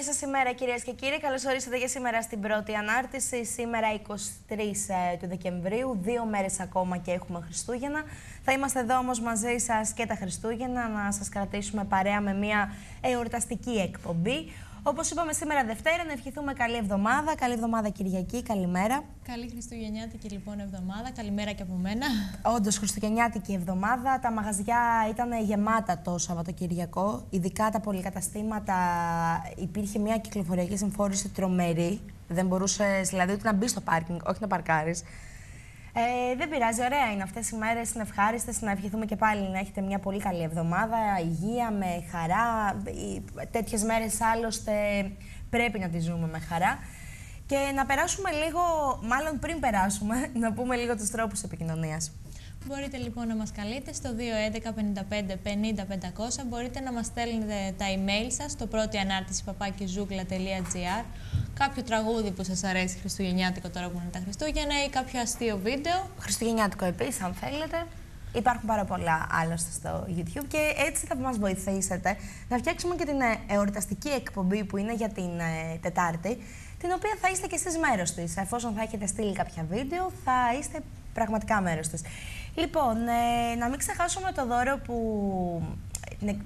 Καλή σα ημέρα, κυρίες και κύριοι. Καλώ ορίσατε και σήμερα στην πρώτη ανάρτηση. Σήμερα 23 ε, του Δεκεμβρίου, δύο μέρες ακόμα και έχουμε Χριστούγεννα. Θα είμαστε εδώ όμως μαζί σας και τα Χριστούγεννα να σας κρατήσουμε παρέα με μια εορταστική εκπομπή. Όπως είπαμε σήμερα Δευτέρα, να ευχηθούμε καλή εβδομάδα. Καλή εβδομάδα Κυριακή, καλημέρα. Καλή Χριστουγεννιάτικη λοιπόν εβδομάδα. Καλημέρα και από μένα. Όντως, Χριστουγεννιάτικη εβδομάδα. Τα μαγαζιά ήταν γεμάτα το Σαββατοκυριακό. Ειδικά τα πολυκαταστήματα υπήρχε μια κυκλοφοριακή συμφόρηση τρομερή. Δεν μπορούσες δηλαδή ούτε να μπεις στο πάρκινγκ, όχι να παρκάρεις. Ε, δεν πειράζει, ωραία είναι αυτές οι μέρες, είναι ευχάριστες, να ευχηθούμε και πάλι να έχετε μια πολύ καλή εβδομάδα, υγεία, με χαρά. Τέτοιες μέρες άλλωστε πρέπει να τις ζούμε με χαρά. Και να περάσουμε λίγο, μάλλον πριν περάσουμε, να πούμε λίγο τους τρόπους επικοινωνίας. Μπορείτε λοιπόν να μας καλείτε στο 211 55 50 500. Μπορείτε να μας στέλνετε τα email σας στο πρώτη ανάρτηση παπάκιζούκλα.gr κάποιο τραγούδι που σας αρέσει χριστουγεννιάτικο τώρα που είναι τα Χριστούγεννα ή κάποιο αστείο βίντεο. Χριστουγεννιάτικο επίσης αν θέλετε. Υπάρχουν πάρα πολλά άλλωστε στο YouTube και έτσι θα μας βοηθήσετε να φτιάξουμε και την ε, εορταστική εκπομπή που είναι για την ε, Τετάρτη, την οποία θα είστε και εσείς μέρος της. Εφόσον θα έχετε στείλει κάποια βίντεο, θα είστε πραγματικά μέρος της. Λοιπόν, ε, να μην ξεχάσουμε το δώρο που,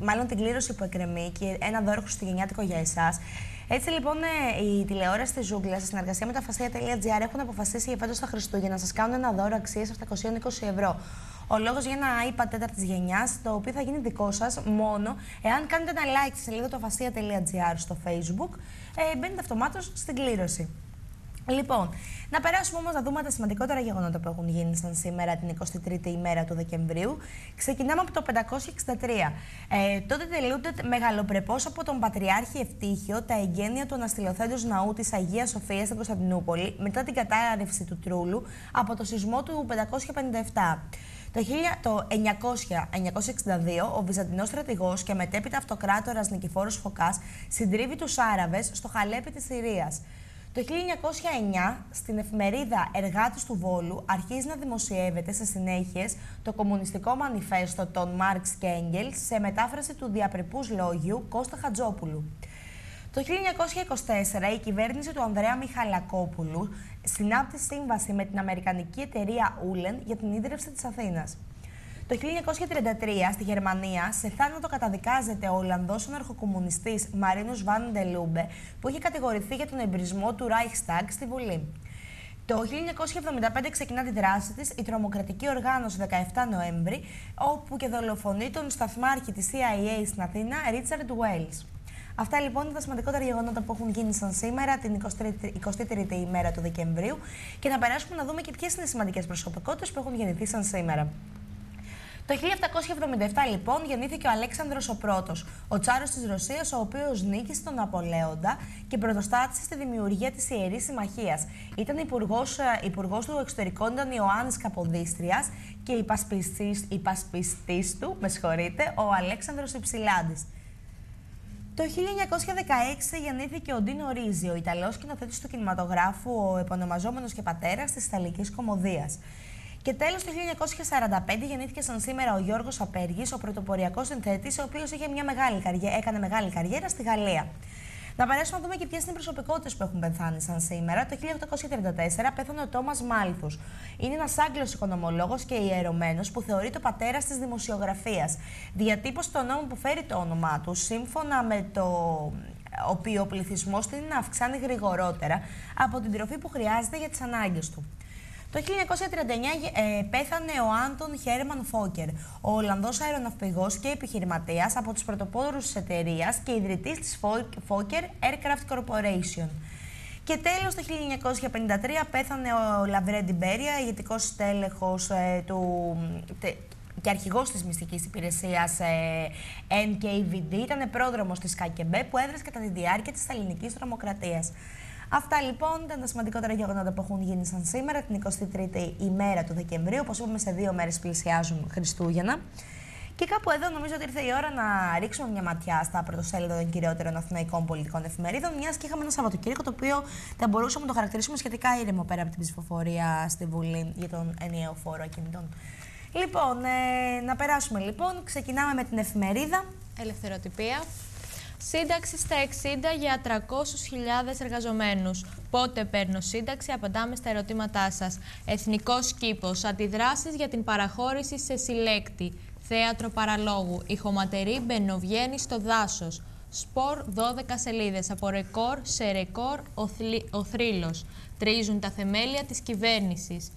μάλλον την κλήρωση που εκκρεμεί και ένα δώρο χριστουγεννιάτικο για εσάς. Έτσι λοιπόν ε, η τηλεόραση της Ζούγκλας σε συνεργασία με τα φασία.gr έχουν αποφασίσει για φέτος τα Χριστούγεννα να σας κάνουν ένα δώρο αξίας 720 ευρώ. Ο λόγος για ένα iPad τέταρτης γενιάς, το οποίο θα γίνει δικό σας μόνο εάν κάνετε ένα like στη σελίδα του αφασία.gr στο Facebook, ε, μπαίνετε αυτομάτως στην κλήρωση. Λοιπόν, να περάσουμε όμως να δούμε τα σημαντικότερα γεγονότα που έχουν γίνει σαν σήμερα την 23η ημέρα του Δεκεμβρίου. Ξεκινάμε από το 563. Ε, τότε τελούνται μεγαλοπρεπώ από τον Πατριάρχη Ευτύχιο τα εγγένεια του αναστηλωθέντο ναού της Αγίας Σοφίας στην Κωνσταντινούπολη μετά την κατάρρευση του Τρούλου από το σεισμό του 557. Το 900, 962, ο Βυζαντινός στρατηγός και μετέπειτα αυτοκράτορας Νικηφόρος Φωκάς συντρίβει τους Άραβες στο Χαλέπι της Συρίας. Το 1909, στην εφημερίδα Εργάτης του Βόλου, αρχίζει να δημοσιεύεται σε συνέχειες το κομμουνιστικό μανιφέστο των Μάρξ και Έγγελ σε μετάφραση του διαπρεπούς λόγιου Κώστα Χατζόπουλου. Το 1924 η κυβέρνηση του Ανδρέα Μιχαλακόπουλου συνάπτει σύμβαση με την Αμερικανική εταιρεία Ούλεν για την ίδρυυση της Αθήνας. Το 1933 στη Γερμανία σε θάνατο καταδικάζεται ο Ολλανδός αναρχοκομμουνιστής Μαρίνος Βαν Ντελούμπε που είχε κατηγορηθεί για τον εμπρισμό του Reichstag στη Βουλή. Το 1975 ξεκινά τη δράση της η τρομοκρατική οργάνωση 17 Νοέμβρη, όπου και δολοφονεί τον σταθμάρχη της CIA στην Αθήνα, Richard Wells. Αυτά λοιπόν είναι τα σημαντικότερα γεγονότα που έχουν γίνει σαν σήμερα, την 23η ημέρα του Δεκεμβρίου, και να περάσουμε να δούμε και ποιες είναι οι σημαντικές προσωπικότητες που έχουν γεννηθεί σαν σήμερα. Το 1777 λοιπόν γεννήθηκε ο Αλέξανδρος ο Πρώτος, ο τσάρος της Ρωσίας, ο οποίος νίκησε τον Απολέοντα και πρωτοστάτησε στη δημιουργία της Ιερής Συμμαχίας. Ήταν υπουργός, ε, υπουργός του εξωτερικών, ήταν Ιωάννης Καποδίστριας και υπασπιστής του, με συγχωρείτε, ο Αλέξανδρος Υψηλάντης. Το 1916 γεννήθηκε ο Ντίνο Ρίζη, ο Ιταλός σκηνοθέτης του κινηματογράφου, ο επωνομαζόμενος και πατέρας της Ιταλικής Κομμωδίας. Και τέλος το 1945 γεννήθηκε σαν σήμερα ο Γιώργος Απέργης, ο πρωτοποριακός συνθέτης, ο οποίος έκανε μεγάλη καριέρα στη Γαλλία. Να περάσουμε να δούμε και ποιες είναι οι προσωπικότητες που έχουν πεθάνει σαν σήμερα. Το 1834 πέθανε ο Τόμας Μάλθους. Είναι ένας Άγγλος οικονομολόγος και ιερωμένος που θεωρεί το πατέρας της δημοσιογραφίας. Διατύπωσε το νόμο που φέρει το όνομά του, σύμφωνα με το οποίο ο πληθυσμός είναι να αυξάνει γρηγορότερα από την τροφή που χρειάζεται για τις ανάγκες του. Το 1939 ε, πέθανε ο Άντων Χέρμαν Φόκερ, ο Ολλανδός αεροναυπηγός και επιχειρηματίας από τους πρωτοπόρους της εταιρείας και ιδρυτής της Fokker Aircraft Corporation. Και τέλος το 1953 πέθανε ο Λαβρέντι Μπέρια, ηγετικός στέλεχος ε, του, και αρχηγός της μυστικής υπηρεσίας ε, NKVD, ήταν πρόδρομος της ΚΑΚΕΜΠΕ που έδρασε κατά τη διάρκεια της ελληνικής τρομοκρατίας. Αυτά λοιπόν ήταν τα σημαντικότερα γεγονότα που έχουν γίνει σαν σήμερα, την 23η ημέρα του Δεκεμβρίου. Όπως είπαμε, σε δύο μέρες πλησιάζουν Χριστούγεννα. Και κάπου εδώ νομίζω ότι ήρθε η ώρα να ρίξουμε μια ματιά στα πρωτοσέλιδα των κυριότερων αθηναϊκών πολιτικών εφημερίδων, μιας και είχαμε ένα Σαββατοκύριακο το οποίο θα μπορούσαμε να το χαρακτηρίσουμε σχετικά ήρεμο πέρα από την ψηφοφορία στη Βουλή για τον ενιαίο φόρο ακινητών. Λοιπόν, ε, να περάσουμε λοιπόν. Ξεκινάμε με την εφημερίδα. Ελευθεροτυπία. Σύνταξη στα 60 για 300.000 εργαζομένους. Πότε παίρνω σύνταξη, απαντάμε στα ερωτήματά σας. Εθνικός κήπος, αντιδράσεις για την παραχώρηση σε συλλέκτη. Θέατρο παραλόγου, ηχοματερή μπαινοβγαίνει στο δάσος. Σπορ 12 σελίδες, από ρεκόρ σε ρεκόρ ο θρύλος. Τρίζουν τα θεμέλια της κυβέρνησης.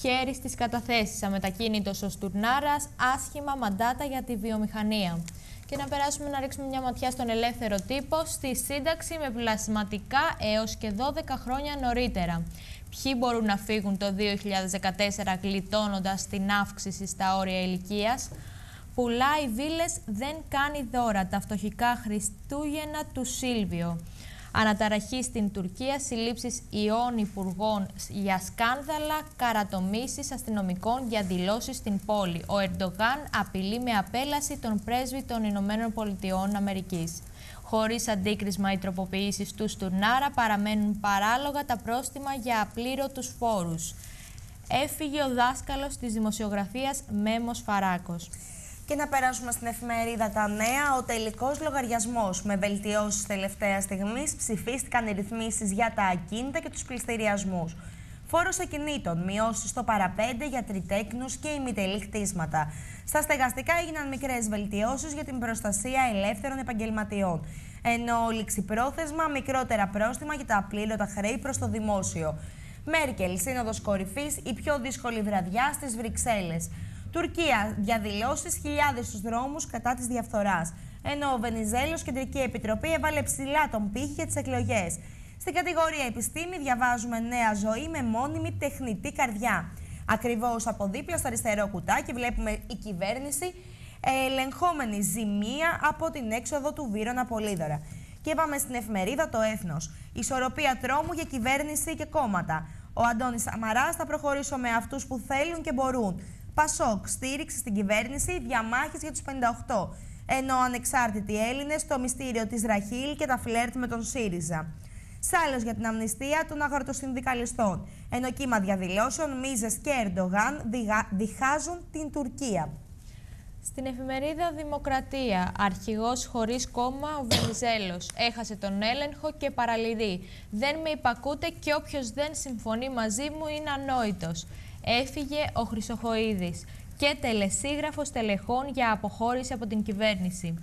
Χέρι στις καταθέσεις, αμετακίνητος ο Στουρνάρας, άσχημα μαντάτα για τη βιομηχανία και να περάσουμε να ρίξουμε μια ματιά στον ελεύθερο τύπο στη σύνταξη με πλασματικά έως και 12 χρόνια νωρίτερα. Ποιοι μπορούν να φύγουν το 2014 γλιτώνοντας την αύξηση στα όρια ηλικίας; Πουλάει βίλες, δεν κάνει δώρα τα φτωχικά Χριστούγεννα του Σίλβιο. Αναταραχή στην Τουρκία, συλλήψεις ιών υπουργών για σκάνδαλα, καρατομήσεις αστυνομικών για δηλώσεις στην πόλη. Ο Ερντογάν απειλεί με απέλαση τον πρέσβη των Ηνωμένων Πολιτειών Αμερικής. Χωρίς αντίκρισμα οι τροποποιήσεις τους Στουρνάρα παραμένουν παράλογα τα πρόστιμα για απλήρωτους φόρους. Έφυγε ο δάσκαλος της δημοσιογραφίας Μέμος Φαράκος. Και να περάσουμε στην εφημερίδα Τα Νέα. Ο τελικός λογαριασμός με βελτιώσεις τελευταία στιγμής ψηφίστηκαν οι ρυθμίσεις για τα ακίνητα και τους πληστηριασμούς. Φόρος ακινήτων, μειώσεις στο παραπέντε για τριτέκνους και ημιτελή χτίσματα. Στα στεγαστικά έγιναν μικρές βελτιώσεις για την προστασία ελεύθερων επαγγελματιών. Ενώ ληξιπρόθεσμα, μικρότερα πρόστιμα για τα απλήρωτα χρέη προς το δημόσιο. Μέρκελ, σύνοδος κορυφής, η πιο δύσκολη βραδιά στις Βρυξέλλες. Τουρκία, διαδηλώσεις χιλιάδες στους δρόμους κατά της διαφθοράς. Ενώ ο Βενιζέλος Κεντρική Επιτροπή έβαλε ψηλά τον πύχη για τις εκλογές. Στην κατηγορία Επιστήμη διαβάζουμε νέα ζωή με μόνιμη τεχνητή καρδιά. Ακριβώς από δίπλα στο αριστερό κουτάκι βλέπουμε η κυβέρνηση ελεγχόμενη ζημία από την έξοδο του Βύρονα Πολύδωρα. Και πάμε στην εφημερίδα Το Έθνος. Ισορροπία τρόμου για κυβέρνηση και κόμματα. Ο Αντώνης Σαμαράς θα προχωρήσω με αυτούς που θέλουν και μπορούν. Πασόκ, στήριξη στην κυβέρνηση, διαμάχες για τους 58. Ενώ ανεξάρτητοι Έλληνες στο μυστήριο της Ραχίλ και τα φλερτ με τον ΣΥΡΙΖΑ. Σάλο για την αμνηστία των αγροτοσυνδικαλιστών. Ενώ κύμα διαδηλώσεων, Μίζες και Ερντογάν διχάζουν την Τουρκία. Στην εφημερίδα Δημοκρατία, αρχηγός χωρίς κόμμα ο Βενιζέλος έχασε τον έλεγχο και παραλυρεί. Δεν με υπακούτε και όποιος δεν συμφωνεί μαζί μου είναι ανόητος έφυγε ο Χρυσοχοίδης και τελεσίγραφος τελεχών για αποχώρηση από την κυβέρνηση.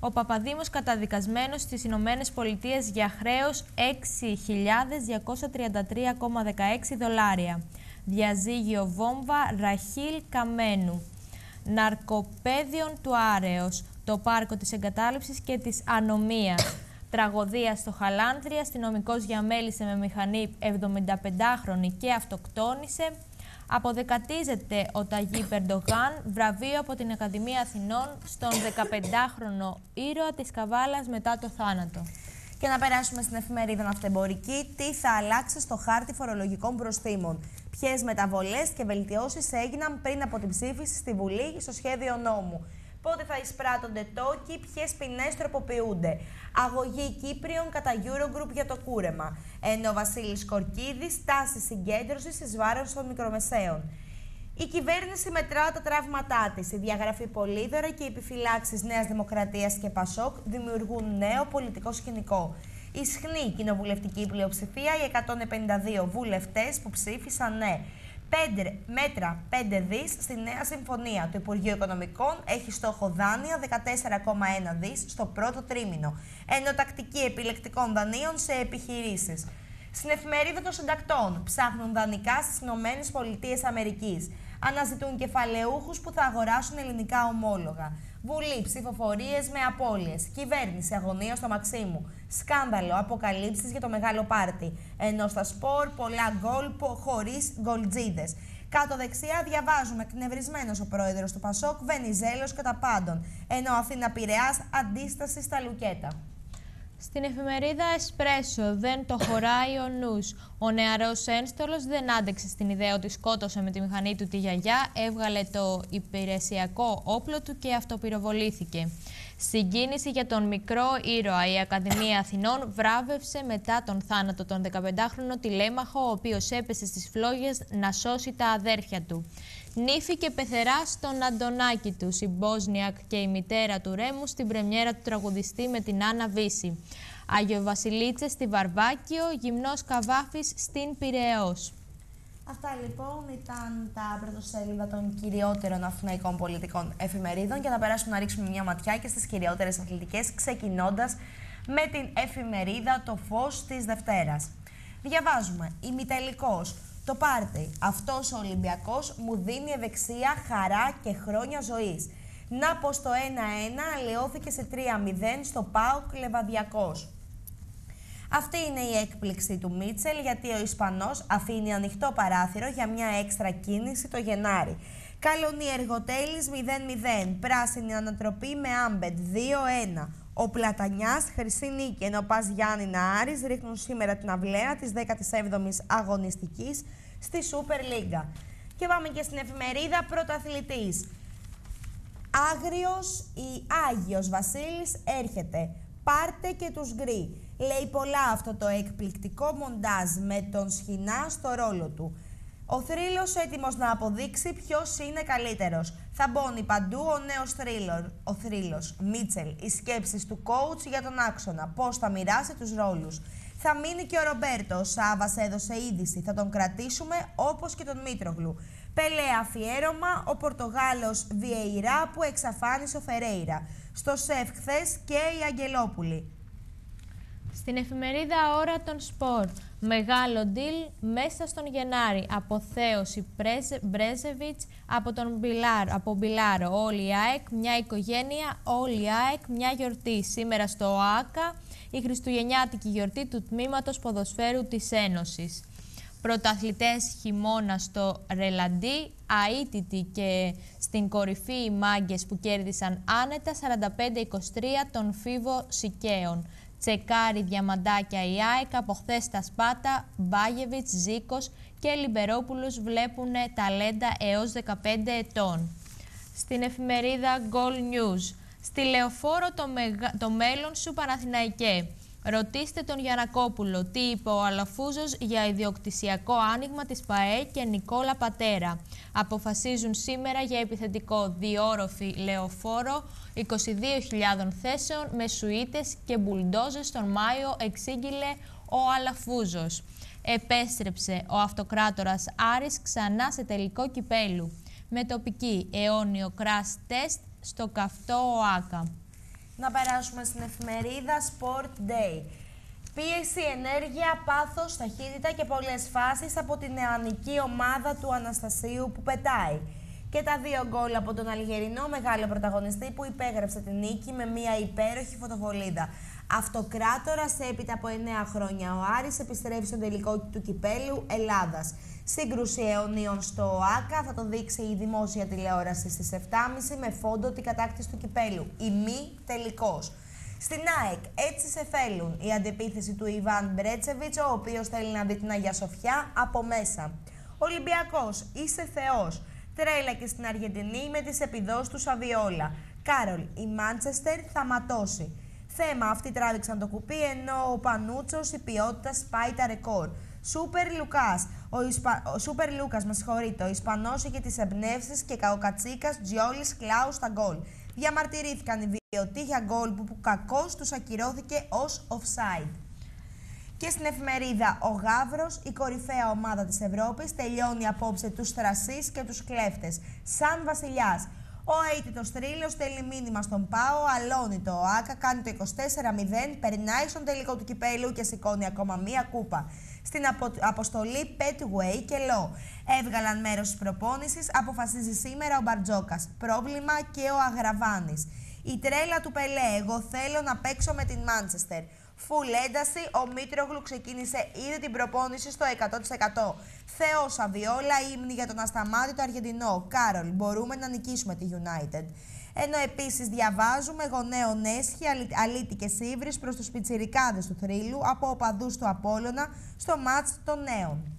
Ο Παπαδήμος καταδικασμένος στις Ηνωμένες Πολιτείες για χρέος 6.233,16 δολάρια. Διαζύγιο βόμβα Ραχίλ Καμένου. Ναρκοπέδιον του Άρεος, το πάρκο της εγκατάλειψης και της ανομίας. Τραγωδία στο Χαλάνδρια, αστυνομικός διαμέλησε με μηχανή 75χρονη και αυτοκτόνησε. Αποδεκατίζεται ο Ταγί Περντογάν, βραβείο από την Ακαδημία Αθηνών στον 15χρονο ήρωα της Καβάλας μετά το θάνατο. Και να περάσουμε στην εφημερίδα Ναυτεμπορική, τι θα αλλάξει στο χάρτη φορολογικών προστήμων. Ποιες μεταβολές και βελτιώσεις έγιναν πριν από την ψήφιση στη Βουλή στο σχέδιο νόμου πότε θα εισπράττονται τόκοι, ποιες ποινές τροποποιούνται. Αγωγή Κύπριων κατά Eurogroup για το κούρεμα. Ενώ ο Βασίλης Κορκίδης τάση συγκέντρωσης εις βάρος των μικρομεσαίων. Η κυβέρνηση μετρά τα τραύματά της. Η διαγραφή Πολύδωρα και οι επιφυλάξεις Νέας Δημοκρατίας και Πασόκ δημιουργούν νέο πολιτικό σκηνικό. Ισχνή κοινοβουλευτική πλειοψηφία οι 152 βουλευτές που ψήφισαν ναι. 5 μέτρα 5 δις στη νέα συμφωνία. Το Υπουργείο Οικονομικών έχει στόχο δάνεια 14,1 δις στο πρώτο τρίμηνο, ενώ τακτική επιλεκτικών δανείων σε επιχειρήσεις. Στην εφημερίδα των συντακτών ψάχνουν δανεικά στις ΗΠΑ. Αναζητούν κεφαλαιούχους που θα αγοράσουν ελληνικά ομόλογα. Βουλή, ψηφοφορίες με απώλειες. Κυβέρνηση, αγωνία στο Μαξίμου. Σκάνδαλο, αποκαλύψεις για το μεγάλο πάρτι. Ενώ στα σπορ, πολλά γκολ χωρίς γκολτζίδες. Κάτω δεξιά διαβάζουμε εκνευρισμένος ο πρόεδρος του Πασόκ, Βενιζέλος κατά πάντων. Ενώ Αθήνα Πειραιά, αντίσταση στα Λουκέτα. Στην εφημερίδα Εσπρέσο δεν το χωράει ο νους. Ο νεαρός ένστολος δεν άντεξε στην ιδέα ότι σκότωσε με τη μηχανή του τη γιαγιά, έβγαλε το υπηρεσιακό όπλο του και αυτοπυροβολήθηκε. Συγκίνηση για τον μικρό ήρωα. Η Ακαδημία Αθηνών βράβευσε μετά τον θάνατο τον 15χρονο τηλέμαχο, ο οποίος έπεσε στις φλόγες να σώσει τα αδέρφια του. Νύφη και πεθερά στον Αντωνάκη τους, η Μπόσνιακ και η μητέρα του Ρέμου στην πρεμιέρα του τραγουδιστή με την Άννα Βύση. Άγιο Βασιλίτσε στη Βαρβάκιο, γυμνός Καβάφης στην Πυραιός. Αυτά λοιπόν ήταν τα πρωτοσέλιδα των κυριότερων αθηναϊκών πολιτικών εφημερίδων και θα περάσουμε να ρίξουμε μια ματιά και στις κυριότερες αθλητικές ξεκινώντας με την εφημερίδα «Το φως της Δευτέρας». Διαβάζουμε «Ημιτελικός, το πάρτι, αυτός ο Ολυμπιακός μου δίνει ευεξία, χαρά και χρόνια ζωής». Να πω στο 1-1 αλλοιώθηκε σε 3-0 στο ΠΑΟΚ Λεβαδιακός. Αυτή είναι η έκπληξη του Μίτσελ γιατί ο Ισπανός αφήνει ανοιχτό παράθυρο για μια έξτρα κίνηση το Γενάρη. Καλονί Εργοτέλης 0-0. Πράσινη ανατροπή με Άμπετ 2-1. Ο Πλατανιάς χρυσή νίκη, ενώ ο Πας Γιάννη Άρης ρίχνουν σήμερα την αυλαία της 17ης αγωνιστικής στη Σούπερ Λίγκα. Και πάμε και στην εφημερίδα Πρωταθλητής. Άγριος ή Άγιος Βασίλης έρχεται. Πάρτε και τους γκρι. Λέει πολλά αυτό το εκπληκτικό μοντάζ με τον Σχοινά στο ρόλο του. Ο θρύλος έτοιμος να αποδείξει ποιος είναι καλύτερος. Θα μπώνει παντού ο νέος θρύλος. Ο θρύλος, Μίτσελ, οι σκέψεις του coach για τον άξονα, πώς θα μοιράσει τους ρόλους. Θα μείνει και ο Ρομπέρτο, ο Σάβας έδωσε είδηση, θα τον κρατήσουμε όπως και τον Μήτρογλου. Πελέ αφιέρωμα, ο Πορτογάλος Βιεϊρά που εξαφάνισε ο Φερέιρα. Στο ΣΕΦ χθες και η Αγγελόπουλη. Στην εφημερίδα Ώρα των Σπορ, μεγάλο deal μέσα στον Γενάρη. Αποθέωση Μπρέζεβιτς από τον Μπιλάρ, από Μπιλάρο. Όλη η ΑΕΚ, μια οικογένεια, όλη η ΑΕΚ, μια γιορτή. Σήμερα στο ΟΑΚΑ, η Χριστουγεννιάτικη γιορτή του Τμήματος Ποδοσφαίρου της Ένωσης. Πρωταθλητές χειμώνα στο Ρελαντί, αίτητοι και στην κορυφή οι μάγκες που κέρδισαν άνετα 45-23 των Φίβο Σικαίων. Τσεκάρι διαμαντάκια η ΑΕΚ από χθες στα Σπάτα, Μπάγεβιτς, Ζήκος και Λιμπερόπουλος βλέπουν ταλέντα έως 15 ετών. Στην εφημερίδα Goal News. Στη Λεωφόρο το, το μέλλον σου Παναθηναϊκέ. Ρωτήστε τον Γιανακόπουλο τι είπε ο Αλαφούζος για ιδιοκτησιακό άνοιγμα της ΠαΕ και Νικόλα Πατέρα. Αποφασίζουν σήμερα για επιθετικό διόροφη λεωφόρο 22.000 θέσεων με σουίτες και μπουλντόζες τον Μάιο εξήγηλε ο Αλαφούζος. Επέστρεψε ο αυτοκράτορας Άρης ξανά σε τελικό κυπέλου με τοπική αιώνιο crash test στο καυτό ΟΑΚΑ να περάσουμε στην εφημερίδα Sport Day. Πίεση, ενέργεια, πάθος, ταχύτητα και πολλές φάσεις από την νεανική ομάδα του Αναστασίου που πετάει. Και τα δύο γκολ από τον Αλγερινό μεγάλο πρωταγωνιστή που υπέγραψε την νίκη με μια υπέροχη φωτοβολίδα. Αυτοκράτορα έπειτα από 9 χρόνια. Ο Άρης επιστρέφει στον τελικό του κυπέλου Ελλάδας. Σύγκρουση αιωνίων στο ΟΑΚΑ θα το δείξει η δημόσια τηλεόραση στις 7.30 με φόντο την κατάκτηση του κυπέλου. Η μη τελικός. Στην ΑΕΚ έτσι σε θέλουν η αντεπίθεση του Ιβάν Μπρέτσεβιτς, ο οποίος θέλει να δει την Αγία Σοφιά από μέσα. Ολυμπιακός, είσαι θεός. Τρέλα και στην Αργεντινή με τις επιδόσεις τους Σαβιόλα. Κάρολ, η Μάντσεστερ θα ματώσει. Θέμα, αυτοί τράβηξαν το κουπί, ενώ ο Πανούτσος η ποιότητα σπάει τα ρεκόρ. Σούπερ Λουκάς. Ο, Ισπα... ο Σούπερ Λούκας, με συγχωρείτε. Ο Ισπανός είχε τις εμπνεύσεις και ο Κατσίκα Τζιόλης Κλάους στα γκολ. Διαμαρτυρήθηκαν οι βιωτοί για γκολ που, που κακώς τους ακυρώθηκε ως offside. Και στην εφημερίδα Ο Γάβρο, η κορυφαία ομάδα της Ευρώπης, τελειώνει απόψε τους Θρασείς και τους κλέφτες. Σαν βασιλιάς. Ο αίτητος θρύλος στέλνει μήνυμα στον Πάο, αλώνει το ΟΑΚΑ, κάνει το 24-0, περνάει στον τελικό του κυπέλου και σηκώνει ακόμα μία κούπα στην απο... αποστολή Petway και Law. Έβγαλαν μέρος της προπόνησης, αποφασίζει σήμερα ο Μπαρτζόκας. Πρόβλημα και ο Αγραβάνης. Η τρέλα του Πελέ, εγώ θέλω να παίξω με την Μάντσεστερ. Φουλ ένταση, ο Μήτρογλου ξεκίνησε ήδη την προπόνηση στο 100%. Θεός Αβιόλα, ύμνη για τον ασταμάτητο Αργεντινό. Κάρολ, μπορούμε να νικήσουμε τη United. Ενώ επίσης διαβάζουμε γονέο Νέσχη, αλήτικε ύβρι προς τους πιτσιρικάδες του θρύλου από οπαδούς του Απόλωνα στο μάτς των νέων.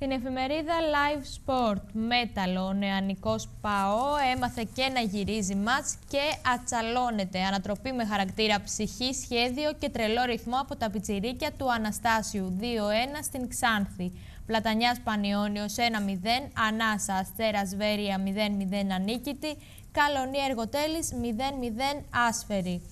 Στην εφημερίδα Live Sport, Μέταλλο, ο νεανικός ΠΑΟ έμαθε και να γυρίζει μάτς και ατσαλώνεται. Ανατροπή με χαρακτήρα ψυχή, σχέδιο και τρελό ρυθμό από τα πιτσιρίκια του Αναστάσιου 2-1 στην Ξάνθη. Πλατανιάς Πανιόνιος 1-0, Ανάσα Αστέρας Βέρεια 0-0 ανίκητη, Καλονία Εργοτέλης 0-0 άσφαιρη.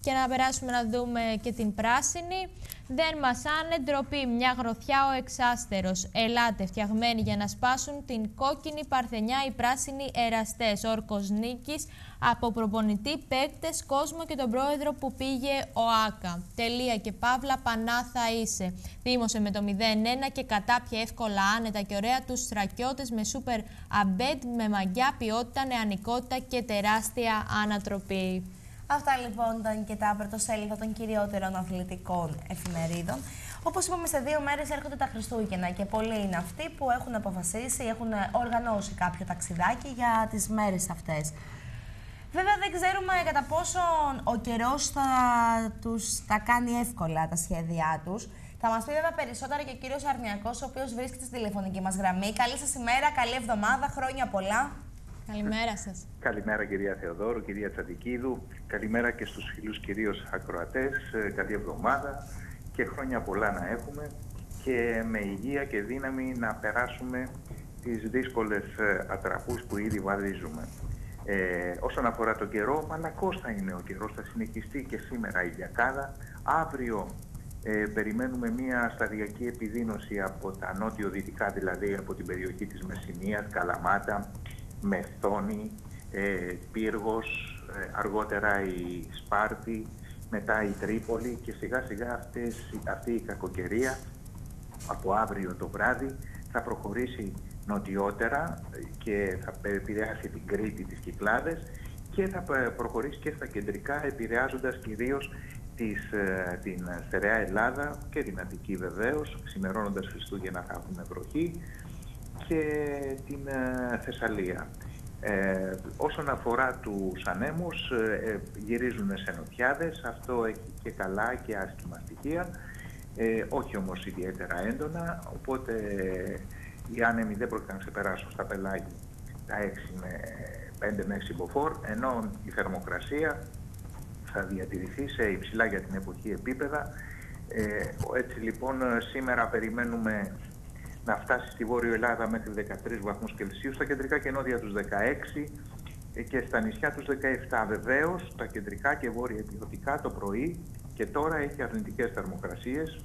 Και να περάσουμε να δούμε και την πράσινη. Δεν μασάνε ντροπή, μια γροθιά ο εξάστερος. Ελάτε, φτιαγμένοι για να σπάσουν την κόκκινη παρθενιά οι πράσινοι εραστές. Όρκος νίκης από προπονητή, παίκτες, κόσμο και τον πρόεδρο που πήγε ο Άκα. Τελεία και παύλα, πανά θα είσαι. Δήμωσε με το 0-1 και κατάπια εύκολα, άνετα και ωραία τους στρακιώτες με σούπερ αμπέντ, με μαγιά, ποιότητα, νεανικότητα και τεράστια ανατροπή. Αυτά λοιπόν ήταν και τα πρωτοσέλιδα των κυριότερων αθλητικών εφημερίδων. Όπως είπαμε, σε δύο μέρες έρχονται τα Χριστούγεννα και πολλοί είναι αυτοί που έχουν αποφασίσει, έχουν οργανώσει κάποιο ταξιδάκι για τις μέρες αυτές. Βέβαια δεν ξέρουμε κατά πόσο ο καιρός θα τους τα κάνει εύκολα τα σχέδιά τους. Θα μας πει βέβαια περισσότερα και ο κύριος Αρνιακός, ο οποίος βρίσκεται στη τηλεφωνική μας γραμμή. Καλή σας ημέρα, καλή εβδομάδα, χρόνια πολλά. Καλημέρα σας. Καλημέρα κυρία Θεοδόρου, κυρία Τσαντικίδου. Καλημέρα και στους φίλους κυρίως ακροατές. Ε, καλή εβδομάδα και χρόνια πολλά να έχουμε και με υγεία και δύναμη να περάσουμε τις δύσκολες ε, ατραπούς που ήδη βαδίζουμε. Ε, όσον αφορά τον καιρό, μαλακός θα είναι ο καιρός, θα συνεχιστεί και σήμερα η διακάδα. Αύριο ε, περιμένουμε μια σταδιακή επιδείνωση από τα νότιο-δυτικά, δηλαδή από την περιοχή της Μεσσηνίας, Καλαμάτα, Μεθόνη, ε, Πύργος, ε, αργότερα η Σπάρτη, μετά η Τρίπολη και σιγά σιγά αυτές, αυτή η κακοκαιρία από αύριο το βράδυ θα προχωρήσει νοτιότερα και θα επηρεάσει την Κρήτη, τις Κυκλάδες και θα προχωρήσει και στα κεντρικά επηρεάζοντας κυρίως της, ε, την στερεά Ελλάδα και την Αττική βεβαίως, ξημερώνοντας Χριστούγεννα θα έχουμε βροχή και την ε, Θεσσαλία. Ε, όσον αφορά τους ανέμους, ε, γυρίζουν σε νοτιάδες, αυτό έχει και καλά και άσχημα στοιχεία, ε, όχι όμως ιδιαίτερα έντονα, οπότε οι άνεμοι δεν πρόκειται να ξεπεράσουν στα πελάγια τα 6 με 5 με 6 μποφόρ, ενώ η θερμοκρασία θα διατηρηθεί σε υψηλά για την εποχή επίπεδα. Ε, έτσι λοιπόν σήμερα περιμένουμε να φτάσει στη Βόρειο Ελλάδα μέχρι 13 βαθμούς Κελσίου, στα κεντρικά και νότια τους 16 και στα νησιά τους 17. Βεβαίως, τα κεντρικά και βόρεια επιδοτικά το πρωί και τώρα έχει αρνητικές θερμοκρασίες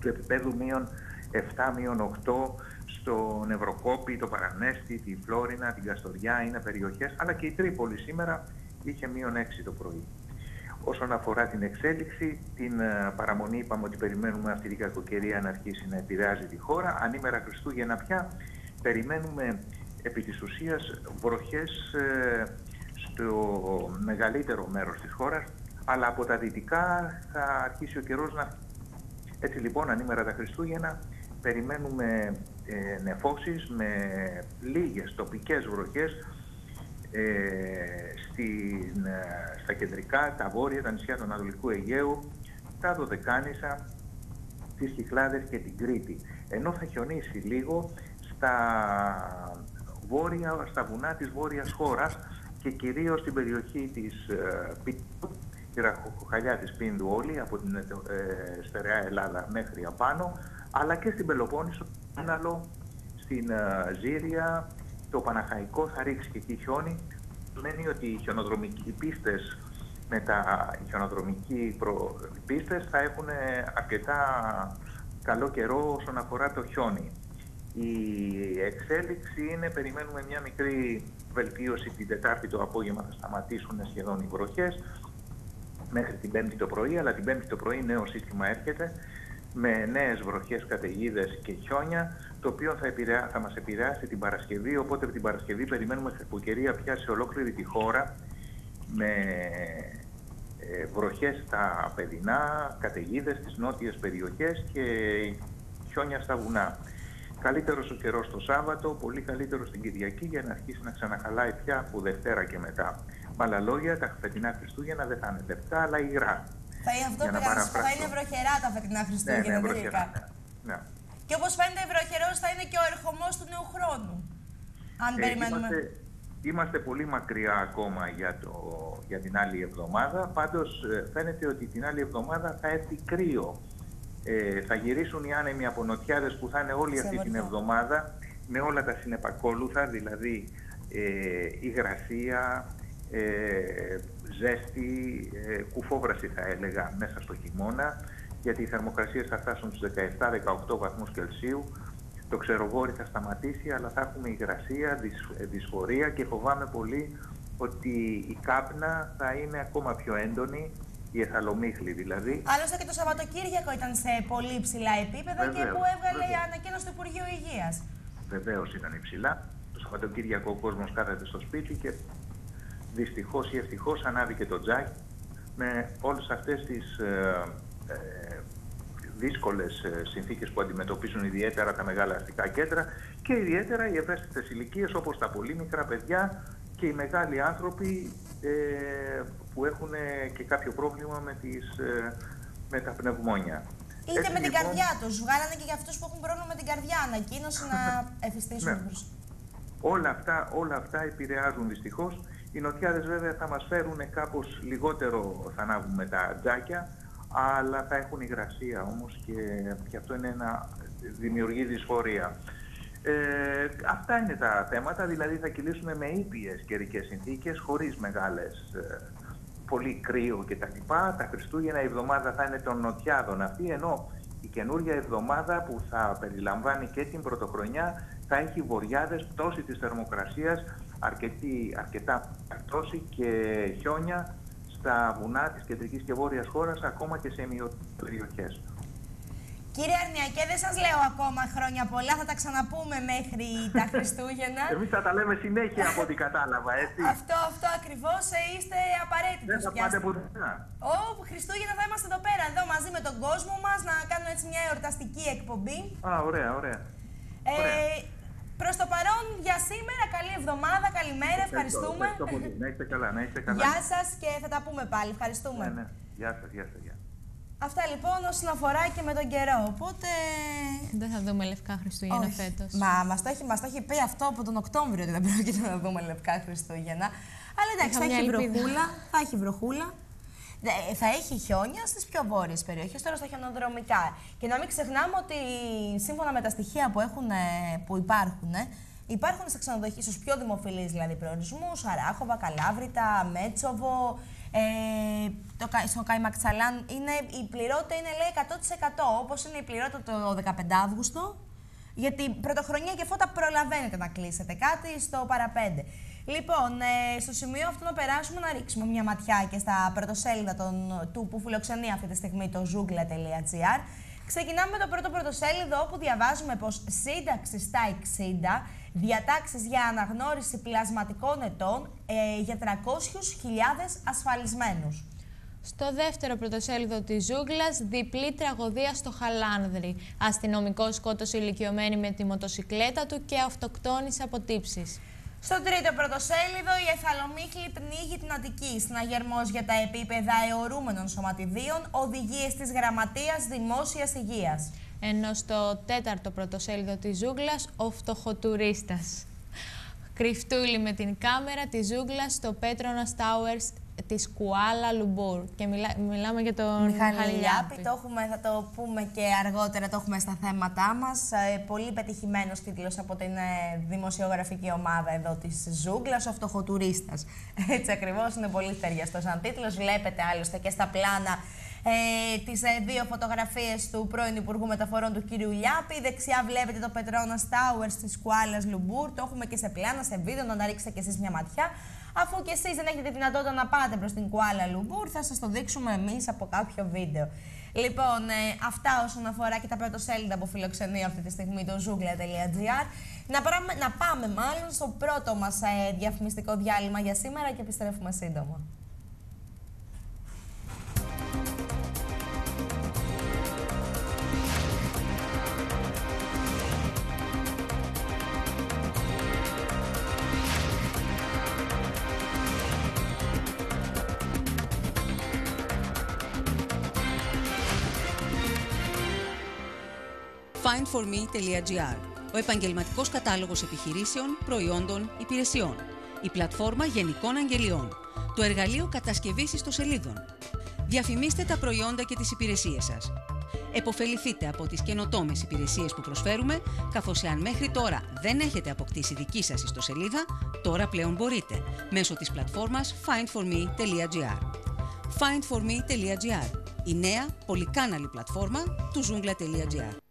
του επίπεδου μείον 7, μείον 8 στον Ευρωκόπη, το Παρανέστη, τη Φλόρινα, την Καστοριά, είναι περιοχές, αλλά και η Τρίπολη σήμερα είχε μείον 6 το πρωί. Όσον αφορά την εξέλιξη, την ε, παραμονή είπαμε ότι περιμένουμε αυτή την κακοκαιρία να αρχίσει να επηρεάζει τη χώρα. Ανήμερα Χριστούγεννα πια περιμένουμε επί της ουσίας βροχές ε, στο μεγαλύτερο μέρος της χώρας, αλλά από τα δυτικά θα αρχίσει ο καιρός να... Έτσι λοιπόν, ανήμερα τα Χριστούγεννα, περιμένουμε ε, νεφώσεις με λίγες τοπικές βροχές ε, στην, ε, στα κεντρικά, τα βόρεια, τα νησιά του Ανατολικού Αιγαίου, τα Δωδεκάνησα, τις Κυκλάδες και την Κρήτη. Ενώ θα χιονίσει λίγο στα, βόρεια, στα βουνά της βόρειας χώρας και κυρίως στην περιοχή της ε, Πίτου, τη ραχοκοκαλιά της Πίνδου όλη, από την ε, στερεά Ελλάδα μέχρι απάνω, αλλά και στην Πελοπόννησο, στην ε, Ζήρια, το Παναχαϊκός θα ρίξει και εκεί χιόνι. Σημαίνει ότι οι χιονοδρομικοί πίστες με τα χιονοδρομικοί προ... πίστες θα έχουν αρκετά καλό καιρό όσον αφορά το χιόνι. Η εξέλιξη είναι, περιμένουμε μια μικρή βελτίωση την Τετάρτη το απόγευμα θα σταματήσουν σχεδόν οι βροχές μέχρι την Πέμπτη το πρωί, αλλά την Πέμπτη το πρωί νέο σύστημα έρχεται με νέες βροχές, καταιγίδες και χιόνια, το οποίο θα, επηρεά, θα μας επηρεάσει την Παρασκευή, οπότε την Παρασκευή περιμένουμε κακοκαιρία πια σε ολόκληρη τη χώρα, με ε, βροχές στα παιδινά, καταιγίδες στις νότιες περιοχές και χιόνια στα βουνά. Καλύτερος ο καιρός το Σάββατο, πολύ καλύτερος στην Κυριακή για να αρχίσει να ξαναχαλάει πια από Δευτέρα και μετά. Με άλλα λόγια, τα φετινά Χριστούγεννα δεν θα είναι λεπτά, αλλά υγρά. Θα είναι αυτό που θα είναι βροχερά τα φετινά Χριστούγεννα, ναι, ναι, βροχερά, ναι. ναι. Και όπως φαίνεται, ευρωχερός θα είναι και ο ερχομός του νέου χρόνου. Αν Ε, περιμένουμε. Είμαστε, είμαστε πολύ μακριά ακόμα για, το, για την άλλη εβδομάδα. Πάντως ε, φαίνεται ότι την άλλη εβδομάδα θα έρθει κρύο. Ε, θα γυρίσουν οι άνεμοι από νοτιάδες που θα είναι όλη Σε αυτή την βορρά. εβδομάδα με όλα τα συνεπακόλουθα, δηλαδή ε, υγρασία, ε, ζέστη, ε, κουφόβραση θα έλεγα μέσα στο χειμώνα, γιατί οι θερμοκρασίες θα φτάσουν στους 17-18 βαθμούς Κελσίου, το ξερογόρι θα σταματήσει, αλλά θα έχουμε υγρασία, δυσ, ε, δυσφορία και φοβάμαι πολύ ότι η κάπνα θα είναι ακόμα πιο έντονη, η εθαλομύχλη δηλαδή. Άλλωστε και το Σαββατοκύριακο ήταν σε πολύ ψηλά επίπεδα και Βεβαίως, που έβγαλε η βεβαίως. ανακοίνωση του Υπουργείου Υγείας. Βεβαίως ήταν υψηλά. Το Σαββατοκύριακο ο κόσμος κάθεται στο σπίτι και δυστυχώς ή ευτυχώς ανάβηκε το τζάκι με όλες αυτές τις ε, ε, δύσκολες συνθήκες που αντιμετωπίζουν ιδιαίτερα τα μεγάλα αστικά κέντρα και ιδιαίτερα οι ευαίσθητες ηλικίες όπως τα πολύ μικρά παιδιά και οι μεγάλοι άνθρωποι ε, που έχουν ε, και κάποιο πρόβλημα με, τις, ε, με τα πνευμόνια. Είτε Έτσι, με την λοιπόν, καρδιά τους. Βγάλανε και για αυτούς που έχουν πρόβλημα με την καρδιά ανακοίνωση να εφιστήσουν Ναι. προς- Όλα αυτά, όλα αυτά επηρεάζουν δυστυχώς. Οι νοτιάδες βέβαια θα μας φέρουν κάπως λιγότερο θα ανάβουμε τα τζάκια, αλλά θα έχουν υγρασία όμως και, και αυτό είναι ένα δημιουργεί δυσφορία. Ε, αυτά είναι τα θέματα, δηλαδή θα κυλήσουμε με ήπιες καιρικές συνθήκες, χωρίς μεγάλες, ε, πολύ κρύο κτλ. Τα Χριστούγεννα η εβδομάδα θα είναι των νοτιάδων αυτή, ενώ η καινούργια εβδομάδα που θα περιλαμβάνει και την πρωτοχρονιά θα έχει βοριάδες, πτώση της θερμοκρασίας, αρκετή, αρκετά πτώση και χιόνια στα βουνά της κεντρικής και βόρειας χώρας, ακόμα και σε περιοχές. Κύριε Αρνιακέ, δεν σας λέω ακόμα χρόνια πολλά, θα τα ξαναπούμε μέχρι τα Χριστούγεννα. Εμείς θα τα λέμε συνέχεια από ό,τι κατάλαβα, έτσι. αυτό, αυτό ακριβώς, ε, είστε Δεν απαραίτητος θα πια. πάτε πουθενά. Ω, Χριστούγεννα θα είμαστε εδώ πέρα, εδώ μαζί με τον κόσμο μας, να κάνουμε έτσι μια εορταστική εκπομπή. Α, ωραία, ωραία. Ε, Ωραία. Προς το παρόν, για σήμερα, καλή εβδομάδα, καλημέρα, ευχαριστούμε. Ευχαριστώ πολύ. Να είστε καλά, να είστε καλά. Γεια σας και θα τα πούμε πάλι, ευχαριστούμε. Ναι, ναι. Γεια σας, γεια σας. Γεια. Αυτά λοιπόν όσον αφορά και με τον καιρό. Οπότε. Δεν θα δούμε λευκά Χριστούγεννα Όχι. φέτος. Μα μας το, έχει, μας το έχει πει αυτό από τον Οκτώβριο ότι δεν πρόκειται να δούμε λευκά Χριστούγεννα. Αλλά εντάξει, Είχα θα μια έχει ελπίδα. βροχούλα. Θα έχει βροχούλα. Δε- Θα έχει χιόνια στις πιο βόρειες περιοχές, τώρα στα χιονοδρομικά. Και να μην ξεχνάμε ότι σύμφωνα με τα στοιχεία που, έχουν, ε, που υπάρχουν, ε, υπάρχουν στα ξενοδοχεία, στους πιο δημοφιλείς δηλαδή προορισμούς, Αράχοβα, Καλάβρητα, Μέτσοβο, ε, το, Κα- στο Καϊμαξαλάν, είναι, η πληρότητα είναι λέει 100% όπως είναι η πληρότητα το 15 Αύγουστο, γιατί πρωτοχρονιά και φώτα προλαβαίνετε να κλείσετε κάτι στο παραπέντε. Λοιπόν, ε, στο σημείο αυτό να περάσουμε να ρίξουμε μια ματιά και στα πρωτοσέλιδα των, του που φιλοξενεί αυτή τη στιγμή το zoogla.gr. Ξεκινάμε με το πρώτο πρωτοσέλιδο όπου διαβάζουμε πως σύνταξη στα 60, διατάξεις για αναγνώριση πλασματικών ετών ε, για 300.000 ασφαλισμένους. Στο δεύτερο πρωτοσέλιδο της Ζούγκλας, διπλή τραγωδία στο Χαλάνδρη. Αστυνομικός σκότωσε ηλικιωμένη με τη μοτοσυκλέτα του και αυτοκτόνησε από τύψεις. Στο τρίτο πρωτοσέλιδο, η Εθαλομύχλη πνίγει την Αττική. Συναγερμό για τα επίπεδα αιωρούμενων σωματιδίων, οδηγίες της Γραμματείας Δημόσιας Υγείας. Ενώ στο τέταρτο πρωτοσέλιδο της Ζούγκλας, ο φτωχοτουρίστας. Κρυφτούλι με την κάμερα της Ζούγκλας στο Petronas Towers της Κουάλα Λουμπούρ. Και μιλά- μιλάμε για τον Μιχάλη Μιχάλη Λιάπη, Λιάπη. το έχουμε, θα το πούμε και αργότερα, το έχουμε στα θέματά μας. Ε, πολύ πετυχημένος τίτλος από την ε, δημοσιογραφική ομάδα εδώ της Ζούγκλας, ο φτωχοτουρίστας. Έτσι ακριβώς, είναι πολύ ταιριαστός σαν τίτλος. Βλέπετε άλλωστε και στα πλάνα ε, τις ε, δύο φωτογραφίες του πρώην Υπουργού Μεταφορών του κύριου Λιάπη. Δεξιά βλέπετε το Petronas Towers της Κουάλας Λουμπούρ. Το έχουμε και σε πλάνα, σε βίντεο, να τα ρίξετε κι εσείς μια ματιά. Αφού και εσείς δεν έχετε δυνατότητα να πάτε προς την Κουάλα Λουμπούρ, θα σας το δείξουμε εμείς από κάποιο βίντεο. Λοιπόν, ε, αυτά όσον αφορά και τα πρωτοσέλιδα που φιλοξενεί αυτή τη στιγμή το zoogla.gr. Να, πάμε- να πάμε μάλλον στο πρώτο μας ε, διαφημιστικό διάλειμμα για σήμερα και επιστρέφουμε σύντομα. findforme.gr, ο επαγγελματικός κατάλογος επιχειρήσεων, προϊόντων, υπηρεσιών, η πλατφόρμα γενικών αγγελιών, το εργαλείο κατασκευής ιστοσελίδων. Διαφημίστε τα προϊόντα και τις υπηρεσίες σας. Εποφεληθείτε από τις καινοτόμες υπηρεσίες που προσφέρουμε, καθώς εάν μέχρι τώρα δεν έχετε αποκτήσει δική σας ιστοσελίδα, τώρα πλέον μπορείτε, μέσω της πλατφόρμας findforme.gr. findforme.gr, η νέα πολυκάναλη πλατφόρμα του zoongla.gr.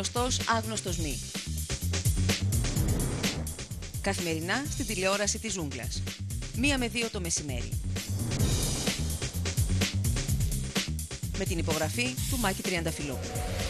γνωστός άγνωστος μη. Καθημερινά στην τηλεόραση της Ζούγκλας. Μία με δύο το μεσημέρι. Με την υπογραφή του Μάκη Τριανταφυλόπουλου.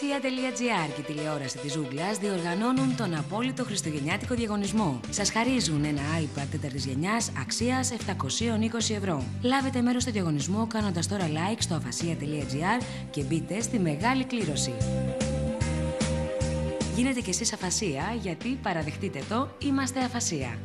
Το αφασία.gr και η τηλεόραση της Ζούγκλας διοργανώνουν τον απόλυτο χριστουγεννιάτικο διαγωνισμό. Σας χαρίζουν ένα iPad τέταρτης γενιάς αξίας 720 ευρώ. Λάβετε μέρος στο διαγωνισμό κάνοντας τώρα like στο αφασία.gr και μπείτε στη μεγάλη κλήρωση. Γίνετε κι εσείς αφασία γιατί παραδεχτείτε το, είμαστε αφασία.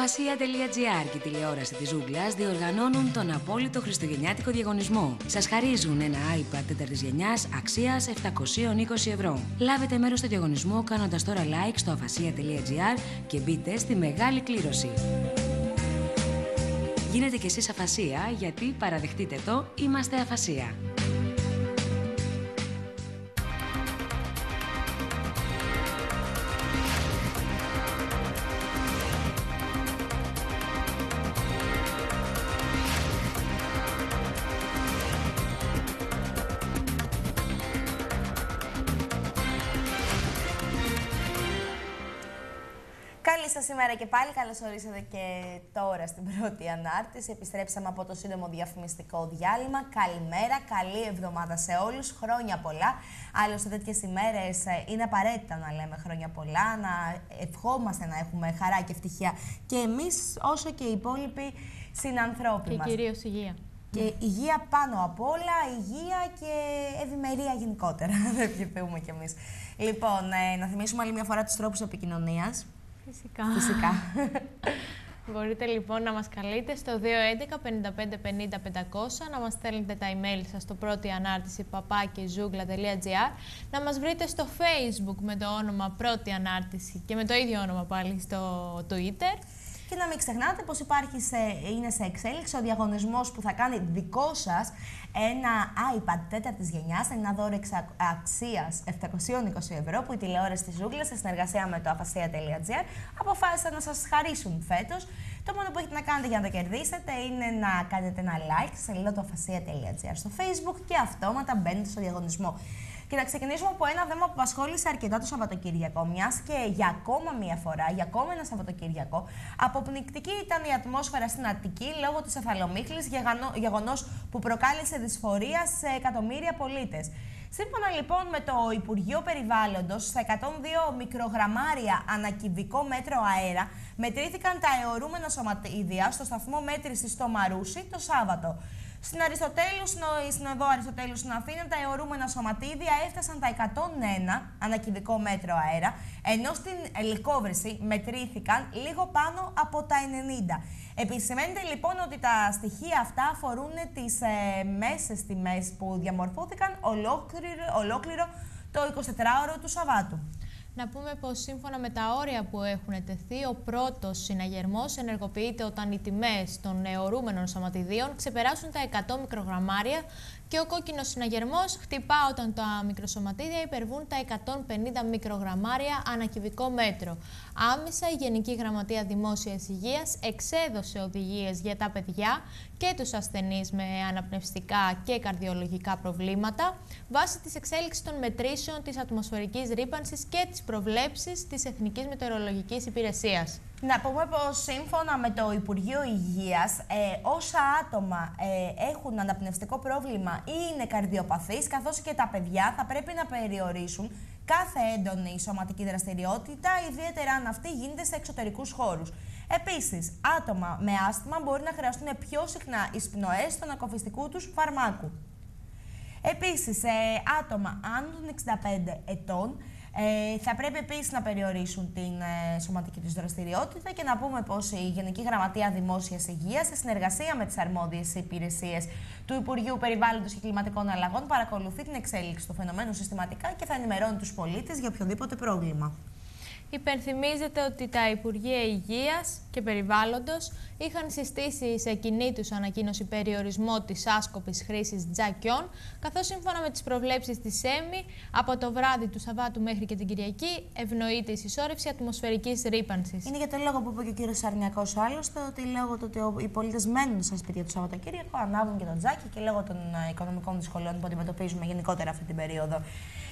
Το αφασία.gr και η τηλεόραση της Ζούγκλας διοργανώνουν τον απόλυτο χριστουγεννιάτικο διαγωνισμό. Σας χαρίζουν ένα iPad τέταρτης γενιάς αξίας 720 ευρώ. Λάβετε μέρος στο διαγωνισμό κάνοντας τώρα like στο αφασία.gr και μπείτε στη μεγάλη κλήρωση. Γίνετε κι εσείς αφασία γιατί παραδεχτείτε το, είμαστε αφασία. Καλή σας ημέρα και πάλι. Καλώς ορίσατε και τώρα στην πρώτη ανάρτηση. Επιστρέψαμε από το σύντομο διαφημιστικό διάλειμμα. Καλημέρα, καλή εβδομάδα σε όλους. Χρόνια πολλά. Άλλωστε τέτοιες ημέρες ε, είναι απαραίτητα να λέμε χρόνια πολλά, να ευχόμαστε να έχουμε χαρά και ευτυχία και εμείς όσο και οι υπόλοιποι συνανθρώποι Και μας. κυρίως υγεία. Και υγεία πάνω απ' όλα, υγεία και ευημερία γενικότερα. Δεν επιθυμούμε κι εμείς. Λοιπόν, ε, να θυμίσουμε άλλη μια φορά τους τρόπους επικοινωνίας. Φυσικά. Φυσικά. Μπορείτε λοιπόν να μας καλείτε στο 211 55 50 500, να μας στέλνετε τα email σας στο πρώτη ανάρτηση παπάκιζούγκλα.gr, να μας βρείτε στο facebook με το όνομα πρώτη ανάρτηση και με το ίδιο όνομα πάλι στο twitter. Και να μην ξεχνάτε πως υπάρχει σε, είναι σε εξέλιξη ο διαγωνισμός που θα κάνει δικό σας ένα iPad τέταρτης γενιάς, ένα δώρο εξα, αξίας 720 ευρώ που η τηλεόραση της Ζούγκλας σε συνεργασία με το afasia.gr αποφάσισαν να σας χαρίσουν φέτος. Το μόνο που έχετε να κάνετε για να το κερδίσετε είναι να κάνετε ένα like στη σελίδα του afasia.gr στο facebook και αυτόματα μπαίνετε στο διαγωνισμό. Και να ξεκινήσουμε από ένα θέμα που απασχόλησε αρκετά το Σαββατοκύριακο. Μιας και για ακόμα μία φορά, για ακόμα ένα Σαββατοκύριακο, αποπνικτική ήταν η ατμόσφαιρα στην Αττική λόγω της Εθαλομίχλη, γεγονός που προκάλεσε δυσφορία σε εκατομμύρια πολίτες. Σύμφωνα λοιπόν με το Υπουργείο Περιβάλλοντος, στα 102 μικρογραμμάρια ανακυβικό μέτρο αέρα μετρήθηκαν τα αιωρούμενα σωματίδια στο σταθμό μέτρησης στο Μαρούσι το Σάββατο. Στην Αριστοτέλου, στην οδό Αριστοτέλου στην Αθήνα, τα αιωρούμενα σωματίδια έφτασαν τα 101 ανακυβικό μέτρο αέρα, ενώ στην Ελικόβρηση μετρήθηκαν λίγο πάνω από τα 90. Επισημαίνεται λοιπόν ότι τα στοιχεία αυτά αφορούν τις ε, μέσες τιμές που διαμορφώθηκαν ολόκληρο, ολόκληρο το 24ωρο του Σαββάτου. Να πούμε πως σύμφωνα με τα όρια που έχουν τεθεί, ο πρώτος συναγερμός ενεργοποιείται όταν οι τιμές των αιωρούμενων σωματιδίων ξεπεράσουν τα 100 μικρογραμμάρια και ο κόκκινος συναγερμός χτυπά όταν τα μικροσωματίδια υπερβούν τα 150 μικρογραμμάρια ανά κυβικό μέτρο. Άμεσα η Γενική Γραμματεία Δημόσιας Υγείας εξέδωσε οδηγίες για τα παιδιά και τους ασθενείς με αναπνευστικά και καρδιολογικά προβλήματα βάσει της εξέλιξης των μετρήσεων της ατμοσφαιρικής ρήπανσης και της προβλέψης της Εθνικής Μετεωρολογικής Υπηρεσίας. Να πούμε πως σύμφωνα με το Υπουργείο Υγείας, ε, όσα άτομα ε, έχουν αναπνευστικό πρόβλημα ή είναι καρδιοπαθείς, καθώς και τα παιδιά, θα πρέπει να περιορίσουν κάθε έντονη σωματική δραστηριότητα, ιδιαίτερα αν αυτή γίνεται σε εξωτερικούς χώρους. Επίσης, άτομα με άσθημα μπορεί να χρειαστούν πιο συχνά εισπνοές στον ακοφιστικού τους φαρμάκου. Επίσης, ε, άτομα άνω των 65 ετών ε, θα πρέπει επίσης να περιορίσουν την ε, σωματική τους δραστηριότητα και να πούμε πως η Γενική Γραμματεία Δημόσιας Υγείας, σε συνεργασία με τις αρμόδιες υπηρεσίες του Υπουργείου Περιβάλλοντος και Κλιματικών Αλλαγών, παρακολουθεί την εξέλιξη του φαινομένου συστηματικά και θα ενημερώνει τους πολίτες για οποιοδήποτε πρόβλημα. Υπενθυμίζεται ότι τα Υπουργεία Υγείας και Περιβάλλοντος είχαν συστήσει σε κοινή τους ανακοίνωση περιορισμό της άσκοπης χρήσης τζακιών, καθώς σύμφωνα με τις προβλέψεις της ΕΜΗ, από το βράδυ του Σαββάτου μέχρι και την Κυριακή ευνοείται η συσσόρευση ατμοσφαιρικής ρήπανσης. Είναι για το λόγο που είπε και ο κύριος Σαρνιακός άλλωστε, ότι λόγω του ότι οι πολίτες μένουν στα σπίτια του Σαββατοκύριακο, ανάβουν και τον τζάκι και λόγω των ε, οικονομικών δυσκολιών που αντιμετωπίζουμε γενικότερα αυτή την περίοδο.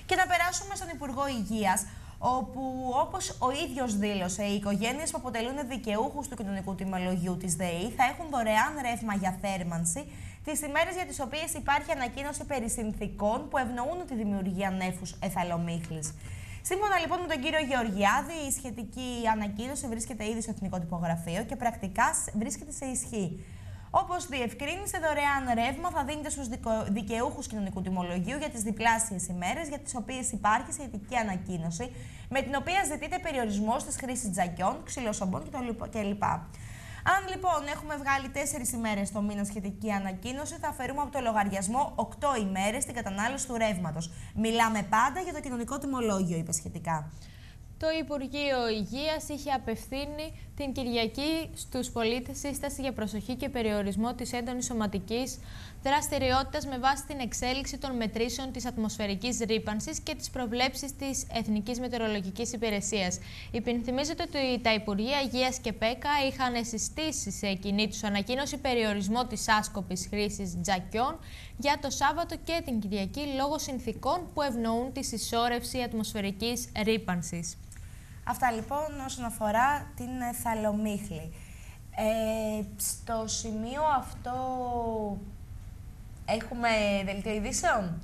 Και να περάσουμε στον Υπουργό Υγείας, όπου όπως ο ίδιος δήλωσε, οι οικογένειες που αποτελούν δικαιούχους του κοινωνικού τιμολογιού της ΔΕΗ θα έχουν δωρεάν ρεύμα για θέρμανση τις ημέρες για τις οποίες υπάρχει ανακοίνωση περί συνθήκων που ευνοούν τη δημιουργία νέφους εθαλομίχλης. Σύμφωνα λοιπόν με τον κύριο Γεωργιάδη, η σχετική ανακοίνωση βρίσκεται ήδη στο Εθνικό Τυπογραφείο και πρακτικά βρίσκεται σε ισχύ. Όπως διευκρίνησε, δωρεάν ρεύμα θα δίνεται στους δικαιούχους κοινωνικού τιμολογίου για τις διπλάσιες ημέρες για τις οποίες υπάρχει σχετική ανακοίνωση, με την οποία ζητείται περιορισμό της χρήσης τζακιών, ξυλοσομπών κλπ. Αν λοιπόν έχουμε βγάλει 4 ημέρες το μήνα σχετική ανακοίνωση, θα αφαιρούμε από το λογαριασμό 8 ημέρες την κατανάλωση του ρεύματος. Μιλάμε πάντα για το κοινωνικό τιμολόγιο, είπε σχετικά. Το Υπουργείο Υγείας είχε απευθύνει την Κυριακή στους πολίτες σύσταση για προσοχή και περιορισμό της έντονης σωματικής δραστηριότητας με βάση την εξέλιξη των μετρήσεων της ατμοσφαιρικής ρήπανσης και τις προβλέψεις της Εθνικής Μετεωρολογικής Υπηρεσίας. Υπενθυμίζεται ότι τα Υπουργεία Υγείας και ΠΕΚΑ είχαν συστήσει σε κοινή τους ανακοίνωση περιορισμό της άσκοπης χρήσης τζακιών για το Σάββατο και την Κυριακή λόγω συνθήκων που ευνοούν τη συσσόρευση ατμοσφαιρικής ρήπανσης. Αυτά λοιπόν όσον αφορά την θαλομύχλη. Ε, στο σημείο αυτό έχουμε δελτίο ειδήσεων;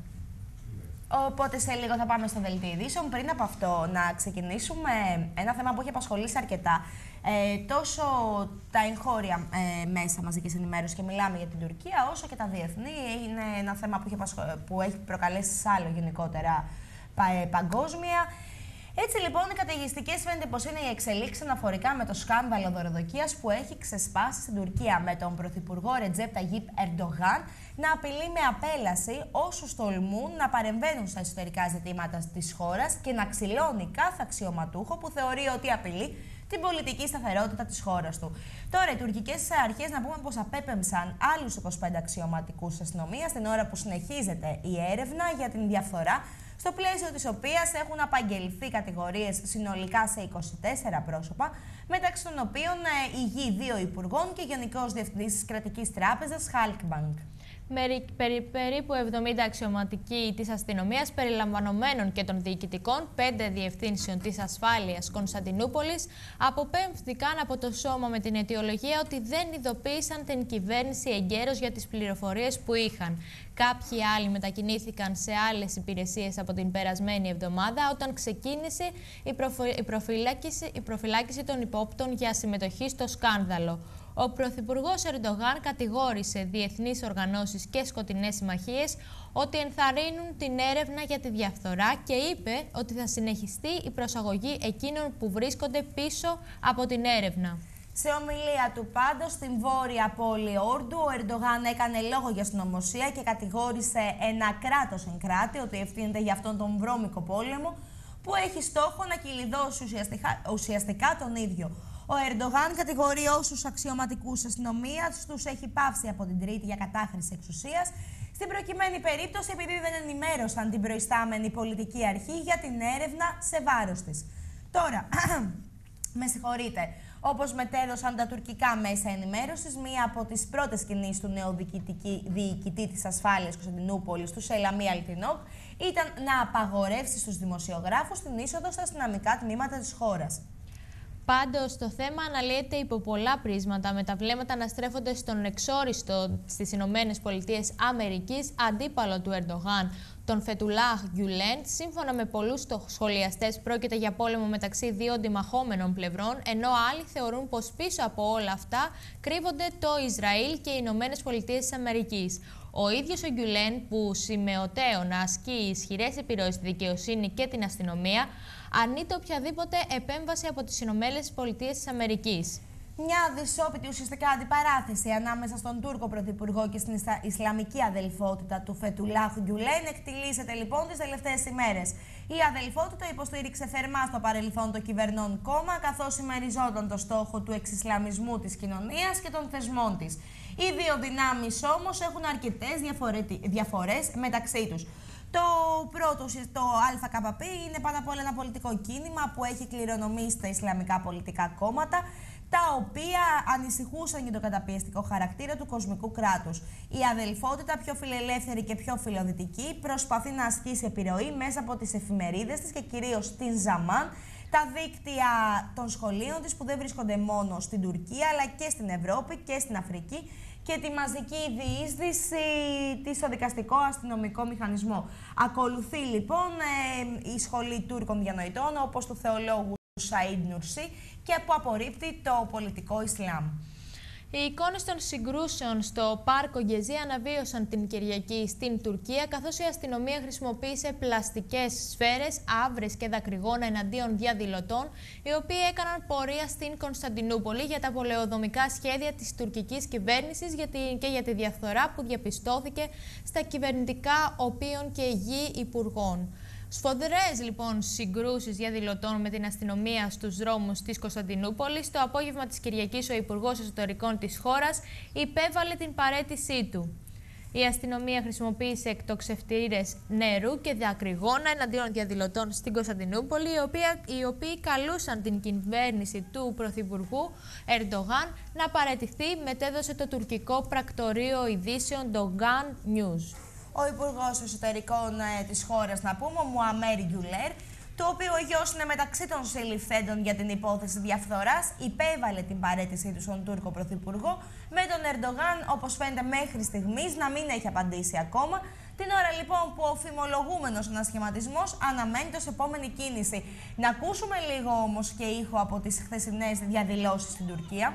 Οπότε σε λίγο θα πάμε στο δελτίο ειδήσεων. Πριν από αυτό, να ξεκινήσουμε ένα θέμα που έχει απασχολήσει αρκετά. Ε, τόσο τα εγχώρια ε, μέσα μαζικής ενημέρωσης και μιλάμε για την Τουρκία, όσο και τα διεθνή. Είναι ένα θέμα που έχει, που έχει προκαλέσει άλλο γενικότερα ε, παγκόσμια. Έτσι λοιπόν, οι καταιγιστικές φαίνεται πως είναι οι εξελίξεις αναφορικά με το σκάνδαλο δωροδοκίας που έχει ξεσπάσει στην Τουρκία με τον Πρωθυπουργό Ρετζέπ Ταγίπ Ερντογάν να απειλεί με απέλαση όσους τολμούν να παρεμβαίνουν στα εσωτερικά ζητήματα της χώρας και να ξυλώνει κάθε αξιωματούχο που θεωρεί ότι απειλεί την πολιτική σταθερότητα της χώρας του. Τώρα, οι τουρκικές αρχές να πούμε πως απέπεμψαν άλλους 25 αξιωματικούς αστυνομίας την ώρα που συνεχίζεται η έρευνα για την διαφθορά στο πλαίσιο της οποίας έχουν απαγγελθεί κατηγορίες συνολικά σε 24 πρόσωπα, μεταξύ των οποίων ε, η γη δύο υπουργών και Γενικός Διευθυντής της Κρατικής Τράπεζας Halkbank περίπου 70 αξιωματικοί της αστυνομίας περιλαμβανομένων και των διοικητικών, πέντε διευθύνσεων της ασφάλειας Κωνσταντινούπολης αποπέμφθηκαν από το σώμα με την αιτιολογία ότι δεν ειδοποίησαν την κυβέρνηση εγκαίρως για τις πληροφορίες που είχαν. Κάποιοι άλλοι μετακινήθηκαν σε άλλες υπηρεσίες από την περασμένη εβδομάδα όταν ξεκίνησε η, προφυλάκηση, η προφυλάκηση των υπόπτων για συμμετοχή στο σκάνδαλο. Ο Πρωθυπουργός Ερντογάν κατηγόρησε διεθνείς οργανώσεις και σκοτεινές συμμαχίες ότι ενθαρρύνουν την έρευνα για τη διαφθορά και είπε ότι θα συνεχιστεί η προσαγωγή εκείνων που βρίσκονται πίσω από την έρευνα. Σε ομιλία του πάντως στην βόρεια πόλη Όρντου, ο Ερντογάν έκανε λόγο για συνωμοσία και κατηγόρησε ένα κράτος εν κράτη ότι ευθύνεται για αυτόν τον βρώμικο πόλεμο που έχει στόχο να κυλιδώσει ουσιαστικά, ουσιαστικά τον ίδιο. Ο Ερντογάν κατηγορεί όσους αξιωματικούς αστυνομία τους έχει πάυσει από την Τρίτη για κατάχρηση εξουσίας. Στην προκειμένη περίπτωση, επειδή δεν ενημέρωσαν την προϊστάμενη πολιτική αρχή για την έρευνα σε βάρος της. Τώρα, με συγχωρείτε, όπως μετέδωσαν τα τουρκικά μέσα ενημέρωσης, μία από τις πρώτες κινήσεις του νέου διοικητή της ασφάλειας Κωνσταντινούπολης, του Σελαμί Αλτινόκ, ήταν να απαγορεύσει στους δημοσιογράφους την είσοδο στα αστυνομικά τμήματα της χώρας. Πάντως, το θέμα αναλύεται υπό πολλά πρίσματα, με τα βλέμματα να στρέφονται στον εξόριστο στις Ηνωμένες Πολιτείες Αμερικής αντίπαλο του Ερντογάν, τον Φετουλάχ Γκιουλέν. Σύμφωνα με πολλούς σχολιαστές, πρόκειται για πόλεμο μεταξύ δύο αντιμαχόμενων πλευρών, ενώ άλλοι θεωρούν πως πίσω από όλα αυτά κρύβονται το Ισραήλ και οι Ηνωμένες Πολιτείες Αμερικής. Ο ίδιος ο Γκιουλέν, που σημεωτέω να ασκεί ισχυρές επιρροές στη δικαιοσύνη και την αστυνομία, αρνείται οποιαδήποτε επέμβαση από τις Ηνωμένες Πολιτείες της Αμερικής. Μια δυσόπιτη ουσιαστικά αντιπαράθεση ανάμεσα στον Τούρκο Πρωθυπουργό και στην Ισλαμική αδελφότητα του Φετουλάχου Γκιουλέν εκτιλήσεται λοιπόν τις τελευταίες ημέρες. Η αδελφότητα υποστήριξε θερμά στο παρελθόν το κυβερνών κόμμα, καθώς συμμεριζόταν το στόχο του εξισλαμισμού της κοινωνίας και των θεσμών της. Οι δύο δυνάμεις όμως έχουν αρκετές διαφορές μεταξύ τους. Το πρώτο, το ΑΚΠ, είναι πάνω απ' όλα ένα πολιτικό κίνημα που έχει κληρονομήσει τα Ισλαμικά πολιτικά κόμματα, τα οποία ανησυχούσαν για το καταπιεστικό χαρακτήρα του κοσμικού κράτους. Η αδελφότητα, πιο φιλελεύθερη και πιο φιλοδυτική, προσπαθεί να ασκήσει επιρροή μέσα από τις εφημερίδες της και κυρίως την Ζαμάν, τα δίκτυα των σχολείων της που δεν βρίσκονται μόνο στην Τουρκία αλλά και στην Ευρώπη και στην Αφρική και τη μαζική διείσδυση της στο δικαστικό αστυνομικό μηχανισμό. Ακολουθεί λοιπόν ε, η σχολή Τούρκων διανοητών όπως του θεολόγου Σαΐντ Νουρσί και που απορρίπτει το πολιτικό Ισλάμ. Οι εικόνες των συγκρούσεων στο πάρκο Γκεζί αναβίωσαν την Κυριακή στην Τουρκία, καθώς η αστυνομία χρησιμοποίησε πλαστικές σφαίρες, άβρες και δακρυγόνα εναντίον διαδηλωτών, οι οποίοι έκαναν πορεία στην Κωνσταντινούπολη για τα πολεοδομικά σχέδια της τουρκικής κυβέρνησης και για τη διαφθορά που διαπιστώθηκε στα κυβερνητικά οποίων και γη υπουργών. Σφοδρές λοιπόν συγκρούσεις διαδηλωτών με την αστυνομία στους δρόμους της Κωνσταντινούπολης. Το απόγευμα της Κυριακής, ο Υπουργός Εσωτερικών της χώρας υπέβαλε την παρέτησή του. Η αστυνομία χρησιμοποίησε εκτοξευτήρες νερού και δακρυγόνα εναντίον διαδηλωτών στην Κωνσταντινούπολη, οι οποίοι, οι οποίοι καλούσαν την κυβέρνηση του Πρωθυπουργού Ερντογάν να παραιτηθεί, μετέδωσε το τουρκικό πρακτορείο ειδήσεων Dogan News ο Υπουργό Εσωτερικών ε, τη χώρα, να πούμε, ο Μουαμέρ Γκιουλέρ, το οποίο ο γιο είναι μεταξύ των συλληφθέντων για την υπόθεση διαφθορά, υπέβαλε την παρέτησή του στον Τούρκο Πρωθυπουργό, με τον Ερντογάν, όπω φαίνεται μέχρι στιγμή, να μην έχει απαντήσει ακόμα, Την ώρα λοιπόν που ο φημολογούμενο ανασχηματισμό αναμένει το επόμενη κίνηση. Να ακούσουμε λίγο όμω και ήχο από τι χθεσινέ διαδηλώσει στην Τουρκία.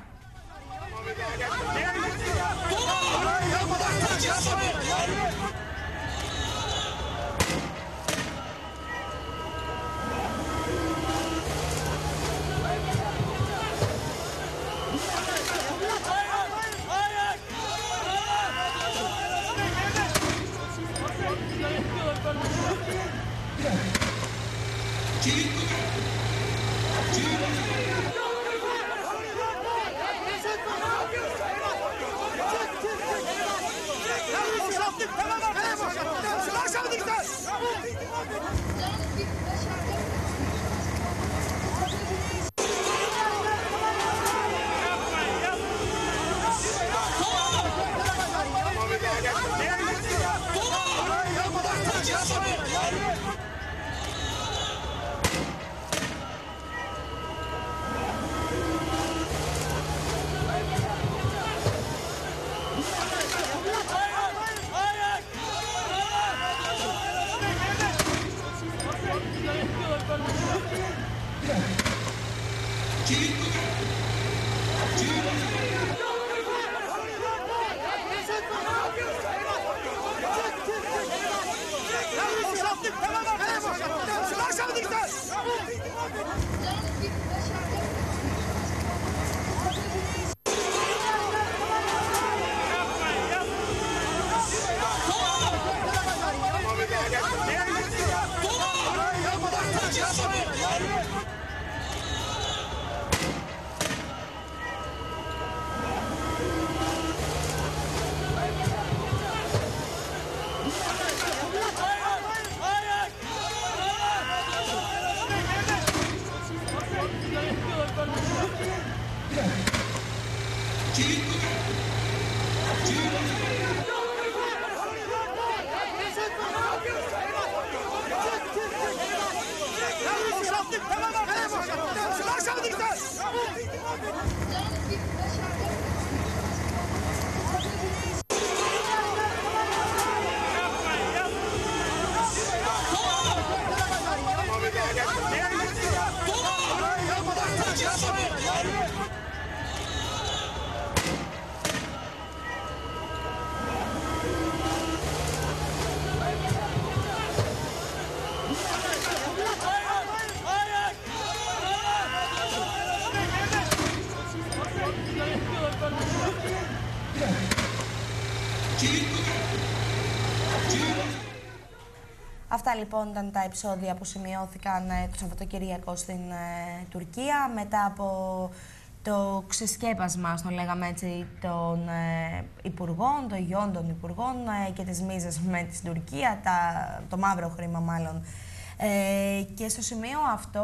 Αυτά λοιπόν ήταν τα επεισόδια που σημειώθηκαν ε, το Σαββατοκύριακο στην ε, Τουρκία μετά από το ξεσκέπασμα, στο λέγαμε έτσι, των ε, υπουργών, των γιών των υπουργών ε, και τις μίζες με την Τουρκία, τα, το μαύρο χρήμα μάλλον. Ε, και στο σημείο αυτό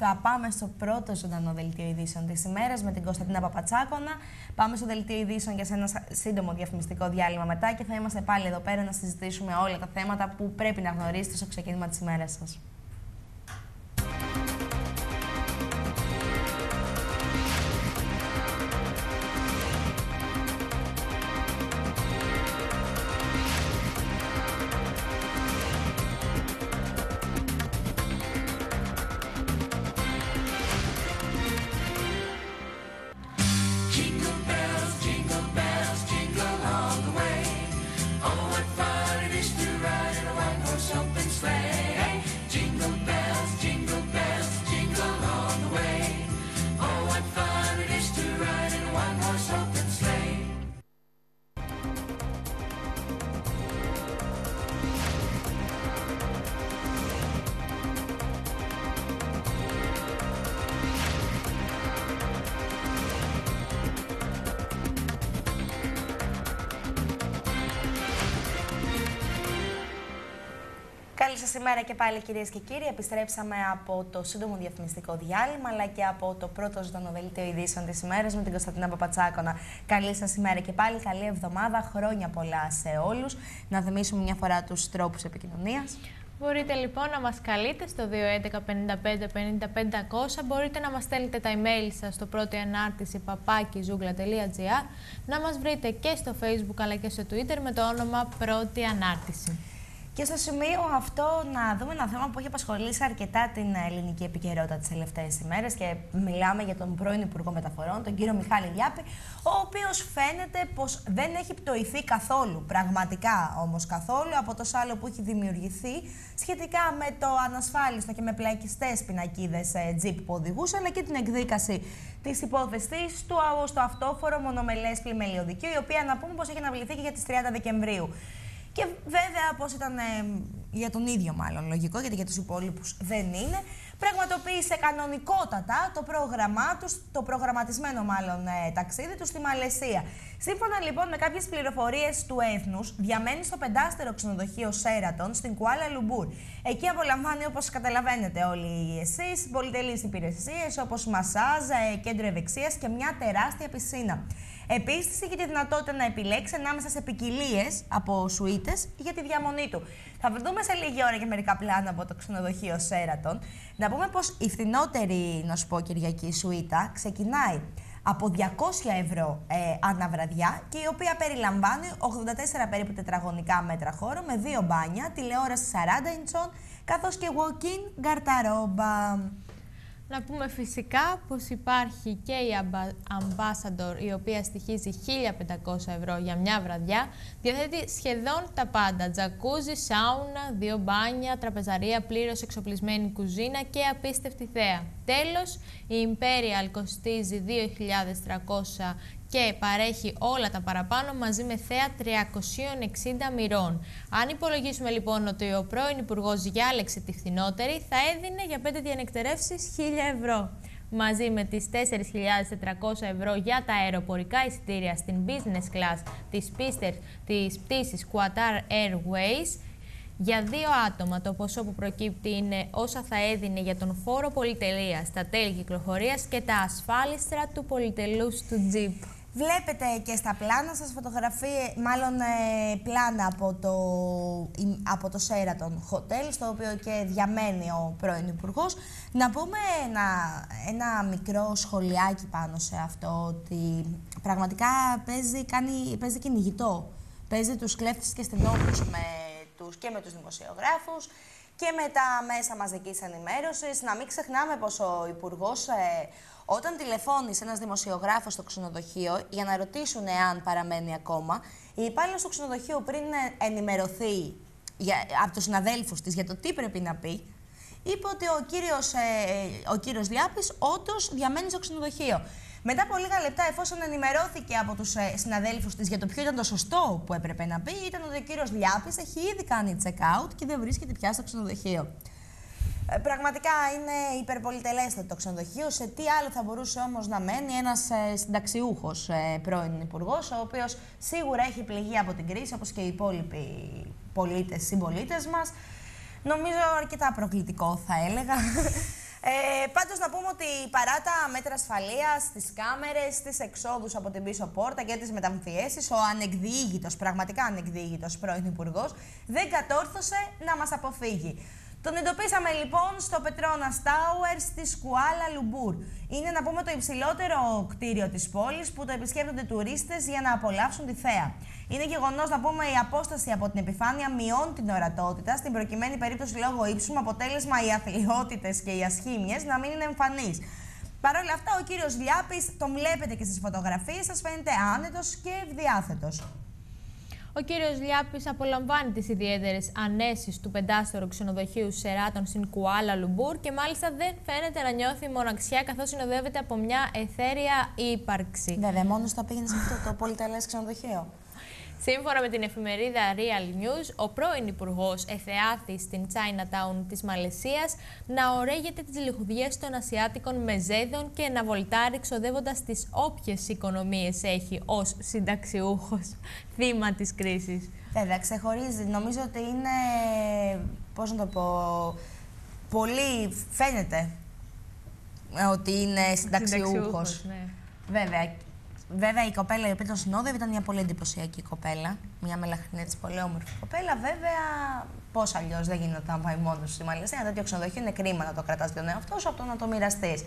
θα πάμε στο πρώτο ζωντανό δελτίο ειδήσεων της ημέρας με την Κωνσταντίνα Παπατσάκονα. Πάμε στο δελτίο ειδήσεων για σε ένα σύντομο διαφημιστικό διάλειμμα μετά και θα είμαστε πάλι εδώ πέρα να συζητήσουμε όλα τα θέματα που πρέπει να γνωρίσετε στο ξεκίνημα της ημέρας σας. Καλή σα ημέρα και πάλι, κυρίες και κύριοι. Επιστρέψαμε από το σύντομο διαφημιστικό διάλειμμα, αλλά και από το πρώτο ζωντανό δελτίο ειδήσεων της ημέρας με την Κωνσταντίνα Παπατσάκονα. Καλή σας ημέρα και πάλι, καλή εβδομάδα, χρόνια πολλά σε όλους. Να θυμίσουμε μια φορά τους τρόπους επικοινωνίας. Μπορείτε λοιπόν να μας καλείτε στο 211 55 50 500. Μπορείτε να μας στέλνετε τα email σας στο πρώτη ανάρτηση παπάκιζούγκλα.gr να μας βρείτε και στο facebook αλλά και στο twitter με το όνομα πρώτη ανάρτηση. Και στο σημείο αυτό να δούμε ένα θέμα που έχει απασχολήσει αρκετά την ελληνική επικαιρότητα τις τελευταίες ημέρες και μιλάμε για τον πρώην Υπουργό Μεταφορών, τον κύριο Μιχάλη Λιάπη, ο οποίος φαίνεται πως δεν έχει πτωηθεί καθόλου, πραγματικά όμως καθόλου, από το σάλο που έχει δημιουργηθεί σχετικά με το ανασφάλιστο και με πλακιστές πινακίδες ε, τζιπ που οδηγούσε, αλλά και την εκδίκαση της υπόθεσης του στο αυτόφορο μονομελές πλημελιωδικείο, η οποία να πούμε πως έχει αναβληθεί και για τις 30 Δεκεμβρίου. Και βέβαια, πώς ήταν ε, για τον ίδιο μάλλον λογικό, γιατί για τους υπόλοιπους δεν είναι, πραγματοποίησε κανονικότατα το πρόγραμμά τους, το προγραμματισμένο μάλλον ε, ταξίδι τους στη Μαλαισία. Σύμφωνα λοιπόν με κάποιες πληροφορίες του έθνους, διαμένει στο πεντάστερο ξενοδοχείο Σέρατον στην Κουάλα Λουμπούρ. Εκεί απολαμβάνει, όπως καταλαβαίνετε όλοι εσείς, πολυτελείς υπηρεσίες όπως μασάζ, ε, κέντρο ευεξίας και μια τεράστια πισίνα. Επίσης, είχε τη δυνατότητα να επιλέξει ανάμεσα σε ποικιλίες από σουίτες για τη διαμονή του. Θα δούμε σε λίγη ώρα και μερικά πλάνα από το ξενοδοχείο Σέρατον. Να πούμε πως η φθηνότερη, να σου πω, Κυριακή σουίτα ξεκινάει από 200 ευρώ ε, ανά βραδιά και η οποία περιλαμβάνει 84 περίπου τετραγωνικά μέτρα χώρο με δύο μπάνια, τηλεόραση 40 ιντσών καθώς και walk-in γκαρταρόμπα. Να πούμε φυσικά πως υπάρχει και η Ambassador η οποία στοιχίζει 1500 ευρώ για μια βραδιά. Διαθέτει σχεδόν τα πάντα. Τζακούζι, σάουνα, δύο μπάνια, τραπεζαρία, πλήρως εξοπλισμένη κουζίνα και απίστευτη θέα. Τέλος, η Imperial κοστίζει 2.300 και παρέχει όλα τα παραπάνω μαζί με θέα 360 μοιρών. Αν υπολογίσουμε λοιπόν ότι ο πρώην Υπουργός διάλεξε τη φθηνότερη, θα έδινε για 5 διανεκτερεύσεις 1000 ευρώ. Μαζί με τις 4.400 ευρώ για τα αεροπορικά εισιτήρια στην business class της, πίστερ, της πτήσης Qatar Airways, για δύο άτομα το ποσό που προκύπτει είναι όσα θα έδινε για τον φόρο πολυτελείας, τα τέλη κυκλοφορίας και τα ασφάλιστρα του πολυτελούς του Jeep. Βλέπετε και στα πλάνα σας φωτογραφίες, μάλλον ε, πλάνα από το, από το Sheraton Hotel, στο οποίο και διαμένει ο πρώην υπουργός. Να πούμε ένα, ένα μικρό σχολιάκι πάνω σε αυτό, ότι πραγματικά παίζει, κάνει, παίζει κυνηγητό. Παίζει τους κλέφτες και αστυνόμους με τους, και με τους δημοσιογράφους και με τα μέσα μαζικής ενημέρωσης. Να μην ξεχνάμε πως ο Υπουργός ε, όταν τηλεφώνησε ένας δημοσιογράφος στο ξενοδοχείο για να ρωτήσουν εάν παραμένει ακόμα, η υπάλληλο στο ξενοδοχείο πριν ενημερωθεί για, από τους συναδέλφους της για το τι πρέπει να πει, είπε ότι ο κύριος ε, ο κύριος Λιάπης όντως διαμένει στο ξενοδοχείο. Μετά από λίγα λεπτά, εφόσον ενημερώθηκε από τους ε, συναδέλφους της για το ποιο ήταν το σωστό που έπρεπε να πει, ήταν ότι ο κύριος Λιάπης έχει ήδη κάνει check-out και δεν βρίσκεται πια στο ξενοδοχείο. Ε, πραγματικά είναι υπερπολιτελέστατο το ξενοδοχείο. Σε τι άλλο θα μπορούσε όμως να μένει ένας ε, συνταξιούχος ε, πρώην υπουργός, ο οποίος σίγουρα έχει πληγεί από την κρίση, όπως και οι υπόλοιποι πολίτες, συμπολίτες μας. Νομίζω αρκετά προκλητικό θα έλεγα. Ε, πάντως να πούμε ότι παρά τα μέτρα ασφαλείας, τις κάμερες, τις εξόδους από την πίσω πόρτα και τις μεταμφιέσεις, ο ανεκδίγητος, πραγματικά ανεκδίγητος πρώην υπουργός, δεν κατόρθωσε να μας αποφύγει. Τον εντοπίσαμε λοιπόν στο Petronas Towers τη Κουάλα Λουμπούρ. Είναι να πούμε το υψηλότερο κτίριο της πόλης που το επισκέπτονται τουρίστες για να απολαύσουν τη θέα. Είναι γεγονός να πούμε η απόσταση από την επιφάνεια μειώνει την ορατότητα, στην προκειμένη περίπτωση λόγω ύψους, με αποτέλεσμα οι αθλειότητες και οι ασχήμιες να μην είναι εμφανείς. Παρ' όλα αυτά, ο κύριος Λιάπης, τον βλέπετε και στις φωτογραφίες σας, φαίνεται άνετος και ευδιάθετος. Ο κύριος Λιάπης απολαμβάνει τις ιδιαίτερες ανέσεις του πεντάστερου ξενοδοχείου Σεράτων στην Κουάλα Λουμπούρ και μάλιστα δεν φαίνεται να νιώθει μοναξιά καθώς συνοδεύεται από μια εθέρια ύπαρξη. Βέβαια, μόνος θα πήγαινε σε αυτό το πολυτελές ξενοδοχείο. Σύμφωνα με την εφημερίδα Real News, ο πρώην Υπουργός εθεάθη στην Chinatown της Μαλαισίας να ορέγεται τις λιχουδιές των Ασιάτικων μεζέδων και να βολτάρει ξοδεύοντας τις όποιες οικονομίες έχει ως συνταξιούχος θύμα της κρίσης. Βέβαια, ξεχωρίζει. Νομίζω ότι είναι. Πώς να το πω. Πολύ φαίνεται ότι είναι συνταξιούχος. Ναι. Βέβαια. Βέβαια η κοπέλα η οποία τον συνόδευε ήταν μια πολύ εντυπωσιακή κοπέλα. Μια μελαχρινή έτσι πολύ όμορφη κοπέλα. Βέβαια, πώς αλλιώς δεν γίνεται να πάει μόνος στη Μαλαισία. Ένα τέτοιο ξενοδοχείο είναι κρίμα να το κρατάς τον εαυτό σου από το να το μοιραστείς.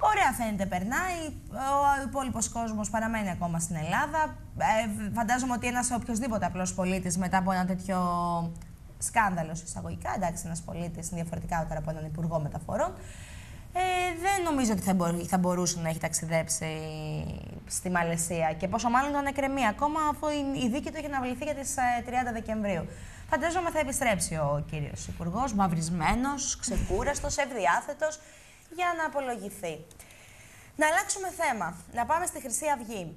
Ωραία φαίνεται, περνάει. Ο υπόλοιπος κόσμος παραμένει ακόμα στην Ελλάδα. Ε, φαντάζομαι ότι ένας οποιοδήποτε απλός πολίτης μετά από ένα τέτοιο σκάνδαλο εισαγωγικά, εντάξει, ένας πολίτης είναι διαφορετικά τώρα από έναν υπουργό μεταφορών, ε, δεν νομίζω ότι θα, μπορεί, θα μπορούσε να έχει ταξιδέψει στη Μαλαισία. Και πόσο μάλλον τον εκκρεμεί ακόμα, αφού η δίκη του έχει αναβληθεί για τις 30 ε, Δεκεμβρίου. Φαντάζομαι θα επιστρέψει ο κύριος Υπουργός, μαυρισμένος, ξεκούραστος, ευδιάθετος για να απολογηθεί. Να αλλάξουμε θέμα. Να πάμε στη Χρυσή Αυγή.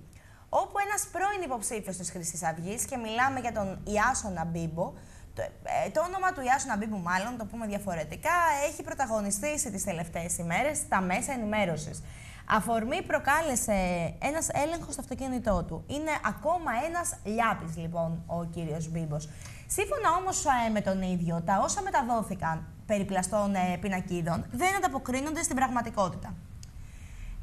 Όπου ένας πρώην υποψήφιος της Χρυσής Αυγής, και μιλάμε για τον Ιάσονα Μπίμπο, το, ε, το όνομα του Ιάσου Ναμπίμπου, μάλλον, το πούμε διαφορετικά, έχει πρωταγωνιστήσει τις τελευταίες ημέρες στα μέσα ενημέρωσης. Αφορμή προκάλεσε ένας έλεγχος στο αυτοκίνητό του. Είναι ακόμα ένας λιάπης, λοιπόν, ο κύριος Μπίμπος. Σύμφωνα όμως ε, με τον ίδιο, τα όσα μεταδόθηκαν περί πλαστών ε, πινακίδων δεν ανταποκρίνονται στην πραγματικότητα.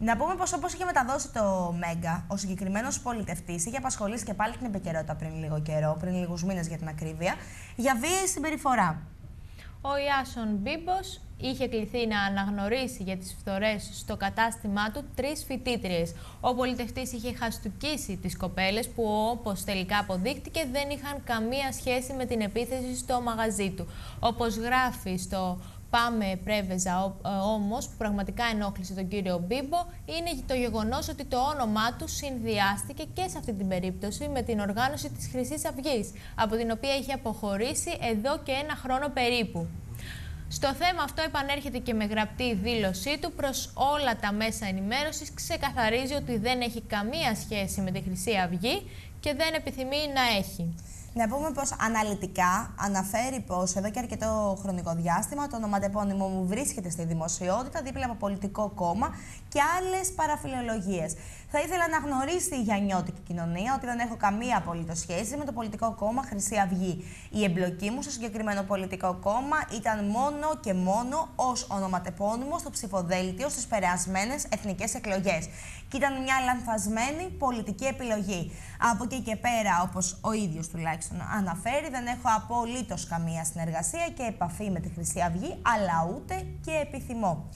Να πούμε πως όπως είχε μεταδώσει το Μέγκα, ο συγκεκριμένος πολιτευτής είχε απασχολήσει και πάλι την επικαιρότητα πριν λίγο καιρό, πριν λίγους μήνες για την ακρίβεια, για βίαιη συμπεριφορά. Ο Ιάσον Μπίμπος είχε κληθεί να αναγνωρίσει για τις φθορές στο κατάστημά του τρεις φοιτήτριες. Ο πολιτευτής είχε χαστούκίσει τις κοπέλες που όπως τελικά αποδείχτηκε δεν είχαν καμία σχέση με την επίθεση στο μαγαζί του. Όπως γράφει στο Πάμε πρέβεζα ε, όμως που πραγματικά ενόχλησε τον κύριο Μπίμπο είναι το γεγονός ότι το όνομά του συνδυάστηκε και σε αυτή την περίπτωση με την οργάνωση της χρυσής αυγής, από την οποία είχε αποχωρήσει εδώ και ένα χρόνο περίπου. Στο θέμα αυτό επανέρχεται και με γραπτή δήλωσή του προς όλα τα μέσα ενημέρωσης, ξεκαθαρίζει ότι δεν έχει καμία σχέση με τη Χρυσή Αυγή και δεν επιθυμεί να έχει. Να πούμε πως αναλυτικά αναφέρει πως εδώ και αρκετό χρονικό διάστημα το ονοματεπώνυμο μου βρίσκεται στη δημοσιότητα δίπλα από πολιτικό κόμμα και άλλες παραφιλολογίες. Θα ήθελα να γνωρίσει η γιαννιώτικη κοινωνία ότι δεν έχω καμία απολύτως σχέση με το πολιτικό κόμμα Χρυσή Αυγή. Η εμπλοκή μου στο συγκεκριμένο πολιτικό κόμμα ήταν μόνο και μόνο ως ονοματεπώνυμο στο ψηφοδέλτιο στις περασμένες εθνικές εκλογές. Και ήταν μια λανθασμένη πολιτική επιλογή. Από εκεί και πέρα, όπως ο ίδιος τουλάχιστον αναφέρει, δεν έχω απολύτως καμία συνεργασία και επαφή με τη Χρυσή Αυγή, αλλά ούτε και επιθυμώ.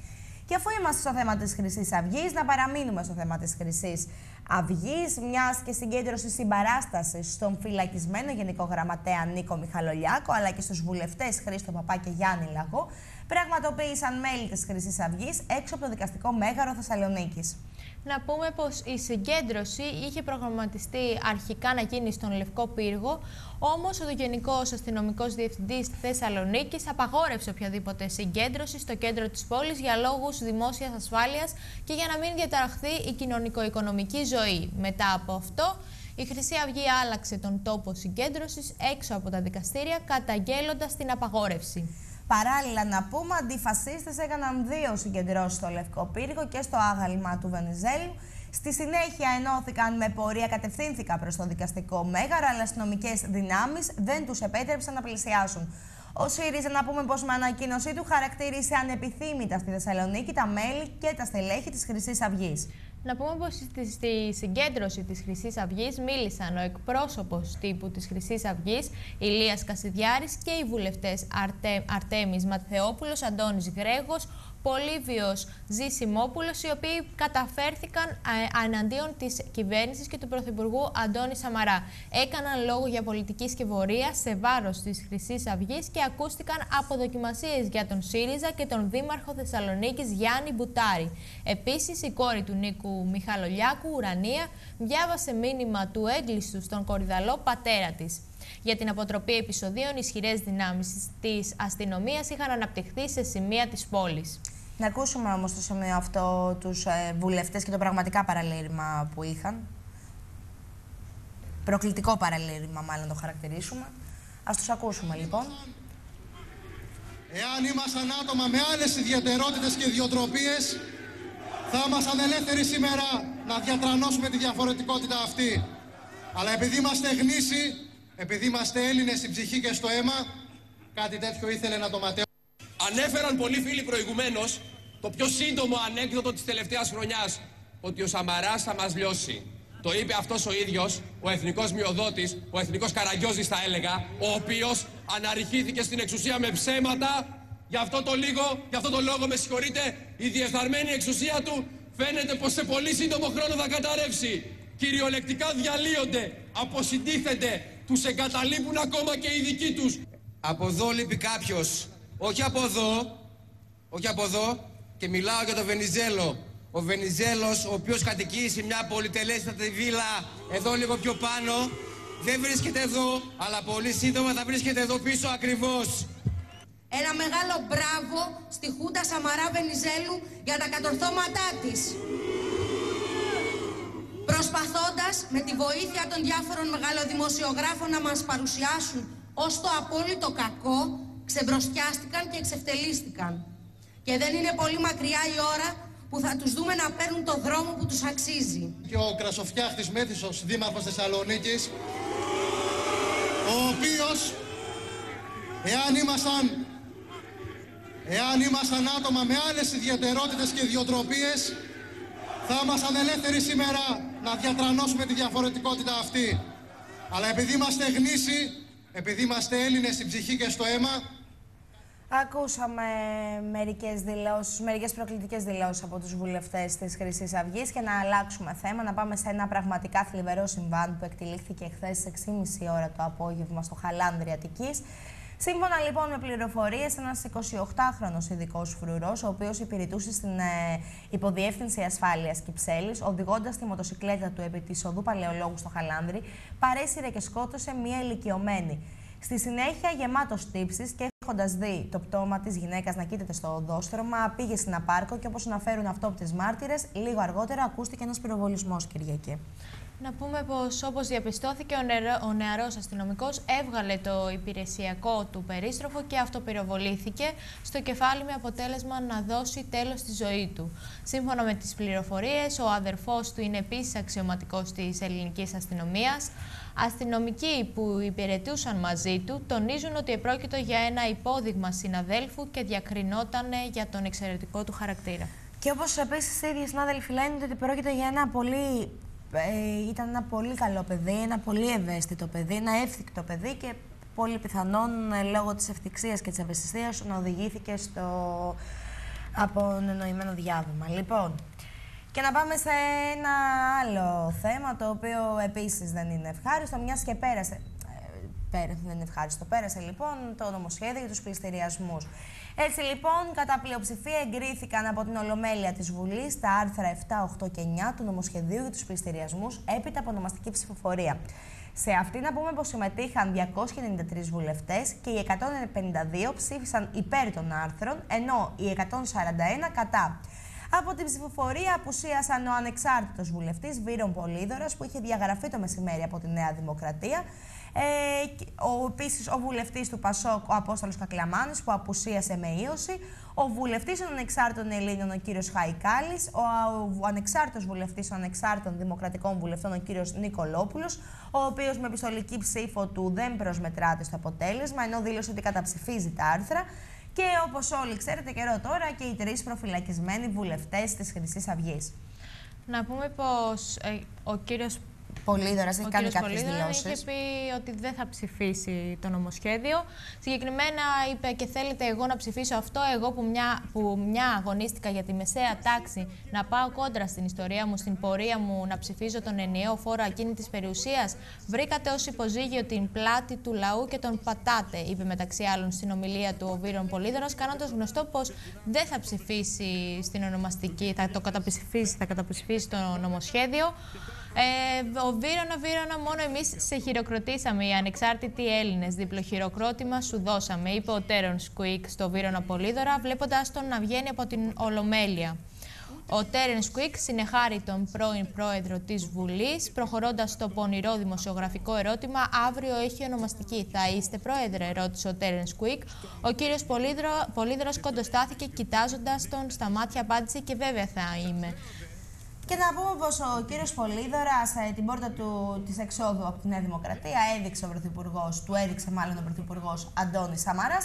Και αφού είμαστε στο θέμα της Χρυσής Αυγής, να παραμείνουμε στο θέμα της Χρυσής Αυγής, μιας και συγκέντρωση συμπαράσταση στον φυλακισμένο Γενικό Γραμματέα Νίκο Μιχαλολιάκο, αλλά και στους βουλευτές Χρήστο Παπά και Γιάννη Λαγό, πραγματοποίησαν μέλη της Χρυσής Αυγής έξω από το δικαστικό μέγαρο Θεσσαλονίκης. Να πούμε πως η συγκέντρωση είχε προγραμματιστεί αρχικά να γίνει στον Λευκό Πύργο, όμως ο Γενικός Αστυνομικός Διευθυντής Θεσσαλονίκης απαγόρευσε οποιαδήποτε συγκέντρωση στο κέντρο της πόλης για λόγους δημόσιας ασφάλειας και για να μην διαταραχθεί η κοινωνικο-οικονομική ζωή. Μετά από αυτό, η Χρυσή Αυγή άλλαξε τον τόπο συγκέντρωσης έξω από τα δικαστήρια, καταγγέλλοντας την απαγόρευση. Παράλληλα, να πούμε, αντιφασίστες έκαναν δύο συγκεντρώσεις στο Λευκό Πύργο και στο άγαλμα του Βενιζέλου. Στη συνέχεια ενώθηκαν με πορεία, κατευθύνθηκαν προς το δικαστικό μέγαρο, αλλά αστυνομικές δυνάμεις δεν τους επέτρεψαν να πλησιάσουν. Ο ΣΥΡΙΖΑ, να πούμε πως με ανακοίνωσή του, χαρακτήρισε ανεπιθύμητα στη Θεσσαλονίκη τα μέλη και τα στελέχη της Χρυσής Αυγής. Να πούμε πως στη συγκέντρωση της χρυσής αυγής μίλησαν ο εκπρόσωπος τύπου της χρυσής αυγής, Ηλίας Κασιδιάρης και οι βουλευτές Αρτέ, Αρτέμις Ματθεόπουλος, Αντώνης Γρέγος, Πολύβιος Ζήσιμόπουλος, οι οποίοι καταφέρθηκαν εναντίον της κυβέρνησης και του Πρωθυπουργού Αντώνη Σαμαρά. Έκαναν λόγο για πολιτική σκευωρία σε βάρος της χρυσής αυγής και ακούστηκαν αποδοκιμασίες για τον ΣΥΡΙΖΑ και τον Δήμαρχο Θεσσαλονίκης Γιάννη Μπουτάρη. Επίσης, η κόρη του Νίκου Μιχαλολιάκου, Ουρανία, διάβασε μήνυμα του έγκλειστου στον κορυδαλό πατέρα της. Για την αποτροπή επεισοδίων, ισχυρές δυνάμεις της αστυνομίας είχαν αναπτυχθεί σε σημεία της πόλης. Να ακούσουμε όμως στο σημείο αυτό τους ε, βουλευτές και το πραγματικά παραλήρημα που είχαν. Προκλητικό παραλήρημα, μάλλον το χαρακτηρίσουμε. Ας τους ακούσουμε λοιπόν. Εάν ήμασταν άτομα με άλλες ιδιαιτερότητες και ιδιοτροπίες, θα ήμασταν ελεύθεροι σήμερα να διατρανώσουμε τη διαφορετικότητα αυτή. Αλλά επειδή είμαστε γνήσιοι, επειδή είμαστε Έλληνες στην ψυχή και στο αίμα, κάτι τέτοιο ήθελε να το ματέω. Ανέφεραν πολλοί φίλοι προηγουμένως το πιο σύντομο ανέκδοτο της τελευταίας χρονιάς ότι ο Σαμαράς θα μας λιώσει. Το είπε αυτός ο ίδιος, ο εθνικός μειοδότης, ο εθνικός Καραγκιόζης θα έλεγα, ο οποίος αναρριχήθηκε στην εξουσία με ψέματα. Γι' αυτό το, λίγο, γι αυτό το λόγο, με συγχωρείτε, η διεφθαρμένη εξουσία του φαίνεται πως σε πολύ σύντομο χρόνο θα καταρρεύσει. Κυριολεκτικά διαλύονται, αποσυντίθεται, τους εγκαταλείπουν ακόμα και οι δικοί τους. Από εδώ λείπει κάποιος, όχι από εδώ, όχι από εδώ, και μιλάω για τον Βενιζέλο, ο Βενιζέλος, ο οποίος κατοικεί σε μια πολυτελέστατη βίλα εδώ λίγο πιο πάνω, δεν βρίσκεται εδώ, αλλά πολύ σύντομα θα βρίσκεται εδώ πίσω ακριβώς. Ένα μεγάλο μπράβο στη Χούντα Σαμαρά Βενιζέλου για τα κατορθώματά της. Προσπαθώντας με τη βοήθεια των διάφορων μεγαλοδημοσιογράφων να μας παρουσιάσουν ως το απόλυτο κακό, ξεμπροστιάστηκαν και εξευτελίστηκαν. Και δεν είναι πολύ μακριά η ώρα που θα τους δούμε να παίρνουν το δρόμο που τους αξίζει. Και ο Κρασοφιάχτης Μέθησος, δήμαρχος Θεσσαλονίκης, ο οποίος, εάν ήμασταν, εάν ήμασταν άτομα με άλλες ιδιαιτερότητες και ιδιοτροπίες, θα ήμασταν ελεύθεροι σήμερα να διατρανώσουμε τη διαφορετικότητα αυτή. Αλλά επειδή είμαστε γνήσιοι, επειδή είμαστε Έλληνες στην ψυχή και στο αίμα, Ακούσαμε μερικές, δηλώσεις, μερικές προκλητικές δηλώσεις από τους βουλευτές της χρυσής Αυγής και να αλλάξουμε θέμα, να πάμε σε ένα πραγματικά θλιβερό συμβάν που εκτελήχθηκε χθες στις 6.30 ώρα το απόγευμα στο Χαλάνδρη Αττικής. Σύμφωνα λοιπόν με πληροφορίες, ένας 28χρονο ειδικός φρουρός, ο οποίος υπηρετούσε στην ε, υποδιεύθυνση ασφάλειας Κυψέλης, οδηγώντας τη μοτοσυκλέτα του επί της οδού Παλαιολόγου στο Χαλάνδρη, παρέσυρε και σκότωσε μία ηλικιωμένη. Στη συνέχεια, γεμάτος τύψεις και έχοντας δει το πτώμα της γυναίκας να κοίταται στο οδόστρωμα, πήγε στην απάρκο και όπως αναφέρουν αυτόπτες μάρτυρες, λίγο αργότερα ακούστηκε ένας πυροβολισμός Κυριακή. Να πούμε πως όπως διαπιστώθηκε ο, νεαρό, ο νεαρός αστυνομικός έβγαλε το υπηρεσιακό του περίστροφο και αυτοπυροβολήθηκε στο κεφάλι με αποτέλεσμα να δώσει τέλος στη ζωή του. Σύμφωνα με τις πληροφορίες, ο αδερφός του είναι επίσης αξιωματικός της ελληνικής αστυνομίας. Αστυνομικοί που υπηρετούσαν μαζί του τονίζουν ότι επρόκειτο για ένα υπόδειγμα συναδέλφου και διακρινόταν για τον εξαιρετικό του χαρακτήρα. Και όπως επίσης οι ίδιοι συνάδελφοι λένε ότι πρόκειται για ένα πολύ. Ε, ήταν ένα πολύ καλό παιδί, ένα πολύ ευαίσθητο παιδί, ένα εύθυκτο παιδί και πολύ πιθανόν ε, λόγω της ευθυξίας και της ευαισθησίας να οδηγήθηκε στο απονοημένο διάβημα. Λοιπόν, και να πάμε σε ένα άλλο θέμα, το οποίο επίσης δεν είναι ευχάριστο, μιας και πέρασε. Ε, πέρασε, δεν είναι ευχάριστο. Πέρασε λοιπόν το νομοσχέδιο για τους πληστηριασμούς. Έτσι λοιπόν, κατά πλειοψηφία εγκρίθηκαν από την Ολομέλεια της Βουλής τα άρθρα 7, 8 και 9 του νομοσχεδίου για τους πληστηριασμούς έπειτα από ονομαστική ψηφοφορία. Σε αυτή να πούμε πως συμμετείχαν 293 βουλευτές και οι 152 ψήφισαν υπέρ των άρθρων, ενώ οι 141 κατά. Από την ψηφοφορία απουσίασαν ο ανεξάρτητος βουλευτής Βύρον Πολύδωρας που είχε διαγραφεί το μεσημέρι από τη Νέα Δημοκρατία. Ε, ο, επίσης ο βουλευτής του Πασόκ, ο Απόστολος Κακλαμάνης, που απουσίασε με ίωση. Ο βουλευτής των ανεξάρτητων Ελλήνων, ο κύριος Χαϊκάλης. Ο, ο ανεξάρτητος βουλευτής των ανεξάρτητων δημοκρατικών βουλευτών, ο κύριος Νικολόπουλος, ο οποίος με επιστολική ψήφο του δεν προσμετράται στο αποτέλεσμα, ενώ δήλωσε ότι καταψηφίζει τα άρθρα. Και όπως όλοι ξέρετε, καιρό τώρα και οι τρεις προφυλακισμένοι βουλευτές της Χρυσής Αυγής. Να πούμε πως ε, ο κύριος Πολύδωρα έχει κάνει κάποιες δηλώσεις. Είχε πει ότι δεν θα ψηφίσει το νομοσχέδιο. Συγκεκριμένα είπε και θέλετε εγώ να ψηφίσω αυτό. Εγώ που μια, που μια αγωνίστηκα για τη μεσαία τάξη, να πάω κόντρα στην ιστορία μου, στην πορεία μου, να ψηφίζω τον ενιαίο φόρο της περιουσίας. Βρήκατε ως υποζύγιο την πλάτη του λαού και τον πατάτε, είπε μεταξύ άλλων στην ομιλία του ο Βίρον Πολύδωρας, κάνοντας γνωστό πως δεν θα ψηφίσει στην ονομαστική, θα το καταψηφίσει, θα καταψηφίσει το νομοσχέδιο. Ε, ο Βύρονα, Βύρονα, μόνο εμείς σε χειροκροτήσαμε. Οι ανεξάρτητοι Έλληνες. Διπλοχειροκρότημα σου δώσαμε, είπε ο Τέρον Σκουίκ στο Βύρονα Πολύδωρα, βλέποντας τον να βγαίνει από την Ολομέλεια. Ο Τέρεν Σκουίκ συνεχάρει τον πρώην πρόεδρο της Βουλής, προχωρώντας στο πονηρό δημοσιογραφικό ερώτημα: Αύριο έχει ονομαστική. Θα είστε πρόεδρε, ρώτησε ο Τέρεν Σκουίκ. Ο κύριος Πολύδωρο κοντοστάθηκε, κοιτάζοντας τον στα μάτια, απάντησε και βέβαια θα είμαι. Και να πούμε πως ο κύριος Πολύδωρα ε, την πόρτα του της εξόδου από τη Νέα Δημοκρατία έδειξε ο Πρωθυπουργός, του έδειξε μάλλον ο Πρωθυπουργός Αντώνης Σαμάρα,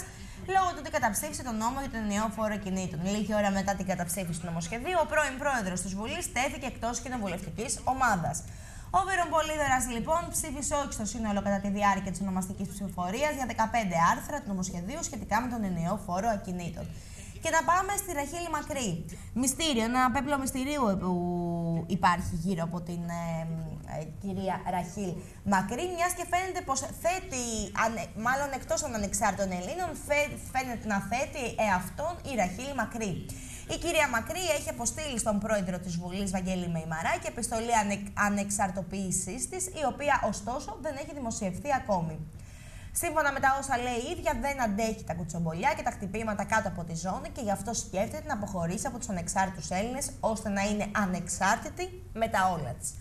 λόγω του ότι καταψήφισε τον νόμο για τον ενιαίο φόρο κινήτων. Λίγη ώρα μετά την καταψήφιση του νομοσχεδίου, ο πρώην πρόεδρος της Βουλής τέθηκε εκτός κοινοβουλευτικής ομάδας. Ο Βεροπολίδερα λοιπόν ψήφισε όχι στο σύνολο κατά τη διάρκεια της ονομαστικής ψηφοφορίας για 15 άρθρα του νομοσχεδίου σχετικά με τον ενιαίο φόρο ακινήτων. Και να πάμε στη Ραχίλη Μακρύ. Μυστήριο, ένα πέπλο μυστηρίου που υπάρχει γύρω από την ε, ε, κυρία Ραχίλ Μακρύ, μιας και φαίνεται πως θέτει, μάλλον εκτός των ανεξάρτητων Ελλήνων, φαίνεται να θέτει εαυτόν η Ραχίλ Μακρύ. Η κυρία Μακρύ έχει αποστείλει στον πρόεδρο της Βουλής, Βαγγέλη Μεϊμαράκη, επιστολή ανε, ανεξαρτοποίησής της, η οποία ωστόσο δεν έχει δημοσιευθεί ακόμη. Σύμφωνα με τα όσα λέει η ίδια, δεν αντέχει τα κουτσομπολιά και τα χτυπήματα κάτω από τη ζώνη και γι' αυτό σκέφτεται να αποχωρήσει από τους ανεξάρτητους Έλληνες ώστε να είναι ανεξάρτητη με τα όλα της.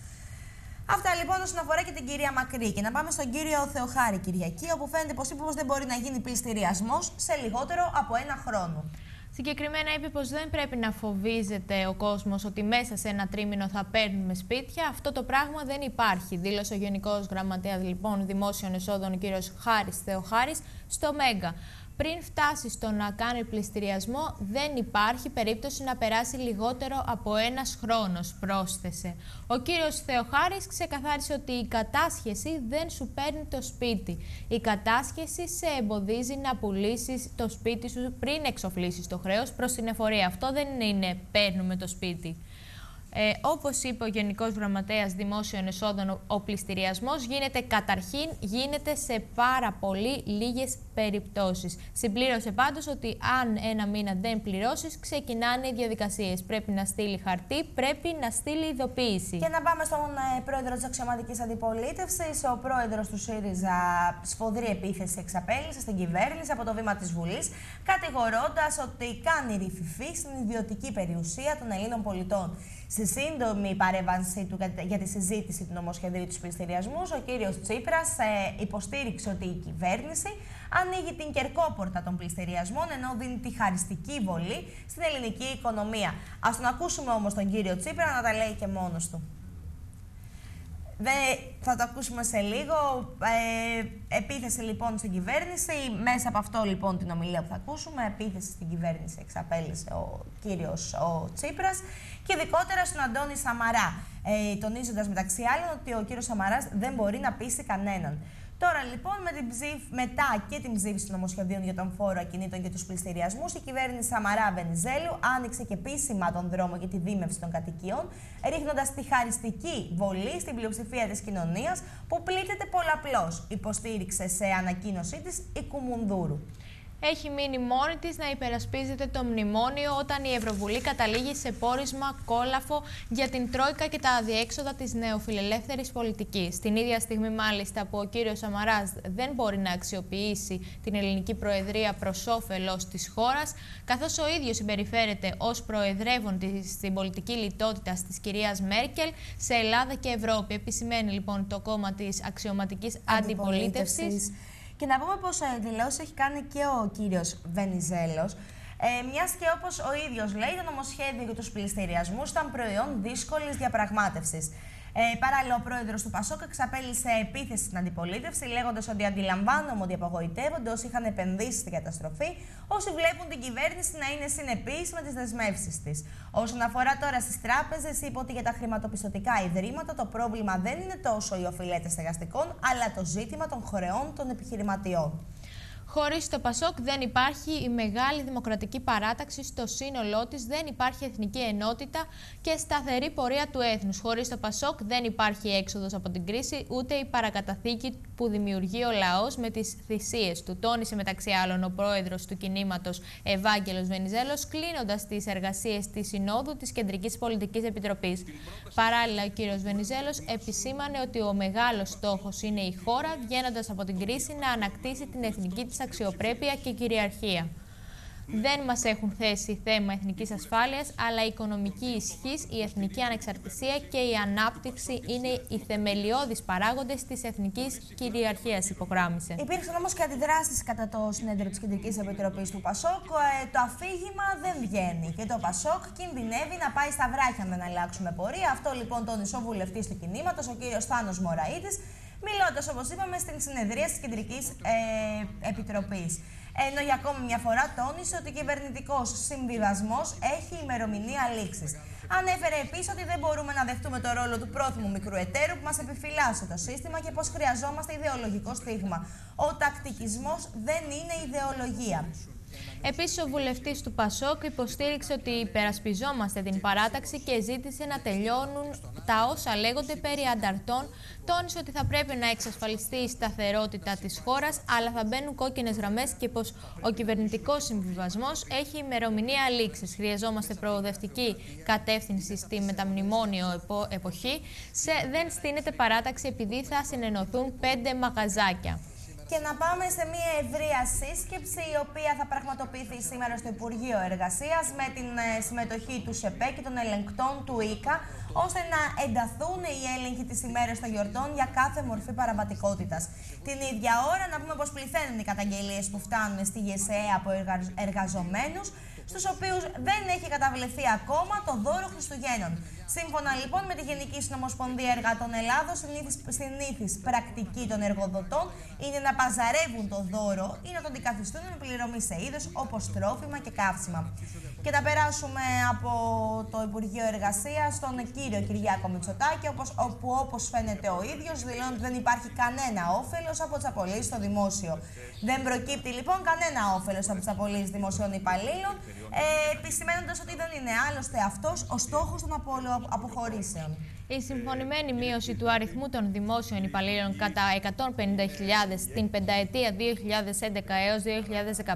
Αυτά λοιπόν όσον αφορά και την κυρία Μακρύ. Και να πάμε στον κύριο Θεοχάρη Κυριακή, όπου φαίνεται πως δεν μπορεί να γίνει πληστηριασμός σε λιγότερο από ένα χρόνο. Συγκεκριμένα είπε πως δεν πρέπει να φοβίζεται ο κόσμος ότι μέσα σε ένα τρίμηνο θα παίρνουμε σπίτια. Αυτό το πράγμα δεν υπάρχει, δήλωσε ο Γενικός Γραμματέας λοιπόν Δημόσιων Εσόδων ο κύριος Χάρης Θεοχάρης στο Μέγκα πριν φτάσει στο να κάνει πληστηριασμό, δεν υπάρχει περίπτωση να περάσει λιγότερο από ένας χρόνος, πρόσθεσε. Ο κύριος Θεοχάρης ξεκαθάρισε ότι η κατάσχεση δεν σου παίρνει το σπίτι. Η κατάσχεση σε εμποδίζει να πουλήσεις το σπίτι σου πριν εξοφλήσεις το χρέος προς την εφορία. Αυτό δεν είναι παίρνουμε το σπίτι. Ε, Όπως είπε ο Γενικός Γραμματέας Δημόσιων Εσόδων, ο πληστηριασμός γίνεται καταρχήν γίνεται σε πάρα πολύ λίγες περιπτώσεις. Συμπλήρωσε πάντως ότι αν ένα μήνα δεν πληρώσεις, ξεκινάνε οι διαδικασίες. Πρέπει να στείλει χαρτί, πρέπει να στείλει ειδοποίηση. Και να πάμε στον ε, πρόεδρο της αξιωματικής αντιπολίτευσης. Ο πρόεδρος του ΣΥΡΙΖΑ σφοδρή επίθεση εξαπέλυσε στην κυβέρνηση από το βήμα της Βουλής, κατηγορώντας ότι κάνει ρηφιφή στην ιδιωτική περιουσία των Ελλήνων πολιτών. Στη σύντομη παρέμβασή του για τη συζήτηση του νομοσχεδίου του πληστηριασμούς, ο κύριος Τσίπρας ε, υποστήριξε ότι η κυβέρνηση ανοίγει την κερκόπορτα των πληστηριασμών ενώ δίνει τη χαριστική βολή στην ελληνική οικονομία. Α τον ακούσουμε όμως τον κύριο Τσίπρα να τα λέει και μόνος του. Δε, θα το ακούσουμε σε λίγο. Ε, επίθεση λοιπόν στην κυβέρνηση. Μέσα από αυτό λοιπόν την ομιλία που θα ακούσουμε, επίθεση στην κυβέρνηση εξαπέλυσε ο κύριος ο Τσίπρας και ειδικότερα στον Αντώνη Σαμαρά. Ε, τονίζοντας μεταξύ άλλων ότι ο κύριος Σαμαράς δεν μπορεί να πείσει κανέναν. Τώρα λοιπόν, με την ψήφ, μετά και την ψήφιση των νομοσχεδίων για τον φόρο ακινήτων και τους πληστηριασμούς, η κυβέρνηση Σαμαρά Βενιζέλου άνοιξε και επίσημα τον δρόμο για τη δίμευση των κατοικιών, ρίχνοντας τη χαριστική βολή στην πλειοψηφία της κοινωνίας που πλήττεται πολλαπλώς, υποστήριξε σε ανακοίνωσή της η Κουμουνδούρου έχει μείνει μόνη της να υπερασπίζεται το μνημόνιο όταν η Ευρωβουλή καταλήγει σε πόρισμα κόλαφο για την Τρόικα και τα αδιέξοδα της νεοφιλελεύθερης πολιτικής. Την ίδια στιγμή μάλιστα που ο κύριος Σαμαράς δεν μπορεί να αξιοποιήσει την ελληνική προεδρία προς όφελος της χώρας, καθώς ο ίδιος συμπεριφέρεται ως προεδρεύον στην πολιτική λιτότητα της κυρίας Μέρκελ σε Ελλάδα και Ευρώπη. Επισημαίνει λοιπόν το κόμμα της αξιωματικής αντιπολίτευσης και να πούμε πως ε, δηλώσεις έχει κάνει και ο κύριος Βενιζέλος. Ε, Μιας και όπως ο ίδιος λέει, το νομοσχέδιο για τους πληστηριασμούς ήταν προϊόν δύσκολης διαπραγμάτευσης. Ε, παράλληλα, ο πρόεδρος του Πασόκ εξαπέλυσε επίθεση στην αντιπολίτευση, λέγοντας ότι αντιλαμβάνομαι ότι απογοητεύονται όσοι είχαν επενδύσει στην καταστροφή, όσοι βλέπουν την κυβέρνηση να είναι συνεπή με τις δεσμεύσεις της. Όσον αφορά τώρα στις τράπεζες, είπε ότι για τα χρηματοπιστωτικά ιδρύματα το πρόβλημα δεν είναι τόσο οι οφειλέτες στεγαστικών, αλλά το ζήτημα των χρεών των επιχειρηματιών. Χωρίς το Πασόκ δεν υπάρχει η μεγάλη δημοκρατική παράταξη στο σύνολό της, δεν υπάρχει εθνική ενότητα και σταθερή πορεία του έθνους. Χωρίς το Πασόκ δεν υπάρχει έξοδος από την κρίση, ούτε η παρακαταθήκη που δημιουργεί ο λαός με τις θυσίες του. Τόνισε μεταξύ άλλων ο πρόεδρος του κινήματος Ευάγγελος Βενιζέλος, κλείνοντας τις εργασίες της Συνόδου της Κεντρικής Πολιτικής Επιτροπής. Παράλληλα, ο κ. Βενιζέλος επισήμανε ότι ο μεγάλος στόχος είναι η χώρα, βγαίνοντας από την κρίση, να ανακτήσει την εθνική τη αξιοπρέπεια και κυριαρχία. Δεν μας έχουν θέσει θέμα εθνικής ασφάλειας, αλλά η οικονομική ισχύς, η εθνική ανεξαρτησία και η ανάπτυξη είναι οι θεμελιώδεις παράγοντες της εθνικής κυριαρχίας, υπογράμμισε. Υπήρξαν όμως και αντιδράσεις κατά το συνέδριο της Κεντρικής Επιτροπής του Πασόκ. Ε, το αφήγημα δεν βγαίνει και το Πασόκ κινδυνεύει να πάει στα βράχια αν δεν αλλάξουμε πορεία. Αυτό λοιπόν τόνισε ο βουλευτής του κινήματος, ο κύριος Θάνος Μωραήτης, μιλώντας, όπως είπαμε, στην συνεδρία της Κεντρικής ε, Επιτροπής. Ενώ για ακόμη μια φορά τόνισε ότι ο κυβερνητικός συμβιβασμός έχει ημερομηνία λήξης. Ανέφερε επίσης ότι δεν μπορούμε να δεχτούμε το ρόλο του πρόθυμου μικρού εταίρου που μας επιφυλάσσει το σύστημα και πως χρειαζόμαστε ιδεολογικό στίγμα. Ο τακτικισμός δεν είναι ιδεολογία. Επίσης, ο βουλευτής του Πασόκ υποστήριξε ότι υπερασπιζόμαστε την παράταξη και ζήτησε να τελειώνουν τα όσα λέγονται περί ανταρτών. Τόνισε ότι θα πρέπει να εξασφαλιστεί η σταθερότητα της χώρας, αλλά θα μπαίνουν κόκκινες γραμμές και πως ο κυβερνητικός συμβιβασμός έχει ημερομηνία λήξης. Χρειαζόμαστε προοδευτική κατεύθυνση στη μεταμνημόνιο εποχή. Σε, δεν στείνεται παράταξη επειδή θα συνενωθούν πέντε μαγαζάκια και να πάμε σε μια ευρεία σύσκεψη η οποία θα πραγματοποιηθεί σήμερα στο Υπουργείο Εργασίας με την ε, συμμετοχή του ΣΕΠΕ και των ελεγκτών του ΙΚΑ ώστε να ενταθούν οι έλεγχοι τις ημέρες των γιορτών για κάθε μορφή παραβατικότητας. Την ίδια ώρα να πούμε πως πληθαίνουν οι καταγγελίες που φτάνουν στη ΓΕΣΕ από εργαζομένους στους οποίους δεν έχει καταβληθεί ακόμα το δώρο Χριστουγέννων. Σύμφωνα λοιπόν με τη Γενική Συνομοσπονδία Εργατών Ελλάδος, συνήθι πρακτική των εργοδοτών είναι να παζαρεύουν το δώρο ή να τον αντικαθιστούν με πληρωμή σε είδος όπως τρόφιμα και καύσιμα. Και θα περάσουμε από το Υπουργείο Εργασίας στον κύριο Κυριάκο Μητσοτάκη, όπως, όπου όπως φαίνεται ο ίδιος δηλώνει ότι δεν υπάρχει κανένα όφελος από τις απολύσεις στο δημόσιο. Δεν προκύπτει λοιπόν κανένα όφελος από τις απολύσεις δημοσίων υπαλλήλων, ε, επισημένοντας ότι δεν είναι άλλωστε αυτός ο στόχος των αποχωρήσεων. Η συμφωνημένη μείωση του αριθμού των δημόσιων υπαλλήλων κατά 150.000 την πενταετία 2011 έως 2015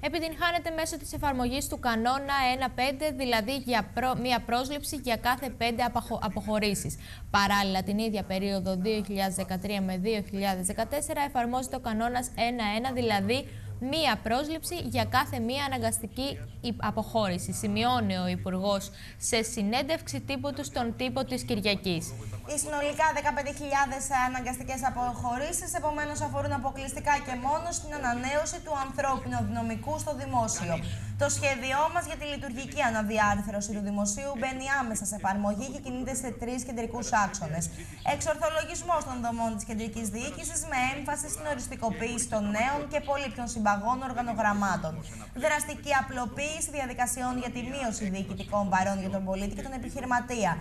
επιτυγχάνεται μέσω της εφαρμογής του κανόνα 1-5, δηλαδή για μία πρόσληψη για κάθε 5 αποχωρήσεις. Παράλληλα, την ίδια περίοδο 2013 με 2014 εφαρμόζεται ο κανόνας 1-1, δηλαδή μία πρόσληψη για κάθε μία αναγκαστική αποχώρηση. Σημειώνει ο Υπουργός σε συνέντευξη τύπου του στον τύπο της Κυριακής. Οι συνολικά 15.000 αναγκαστικές αποχωρήσεις επομένως αφορούν αποκλειστικά και μόνο στην ανανέωση του ανθρώπινου δυναμικού στο δημόσιο. Το σχέδιό μας για τη λειτουργική αναδιάρθρωση του δημοσίου μπαίνει άμεσα σε εφαρμογή και κινείται σε τρεις κεντρικούς άξονες. Εξορθολογισμός των δομών της κεντρικής διοίκησης με έμφαση στην οριστικοποίηση των νέων και πολύ πιο συμπαγών οργανογραμμάτων. Δραστική απλοποίηση διαδικασιών για τη μείωση διοικητικών βαρών για τον πολίτη και τον επιχειρηματία.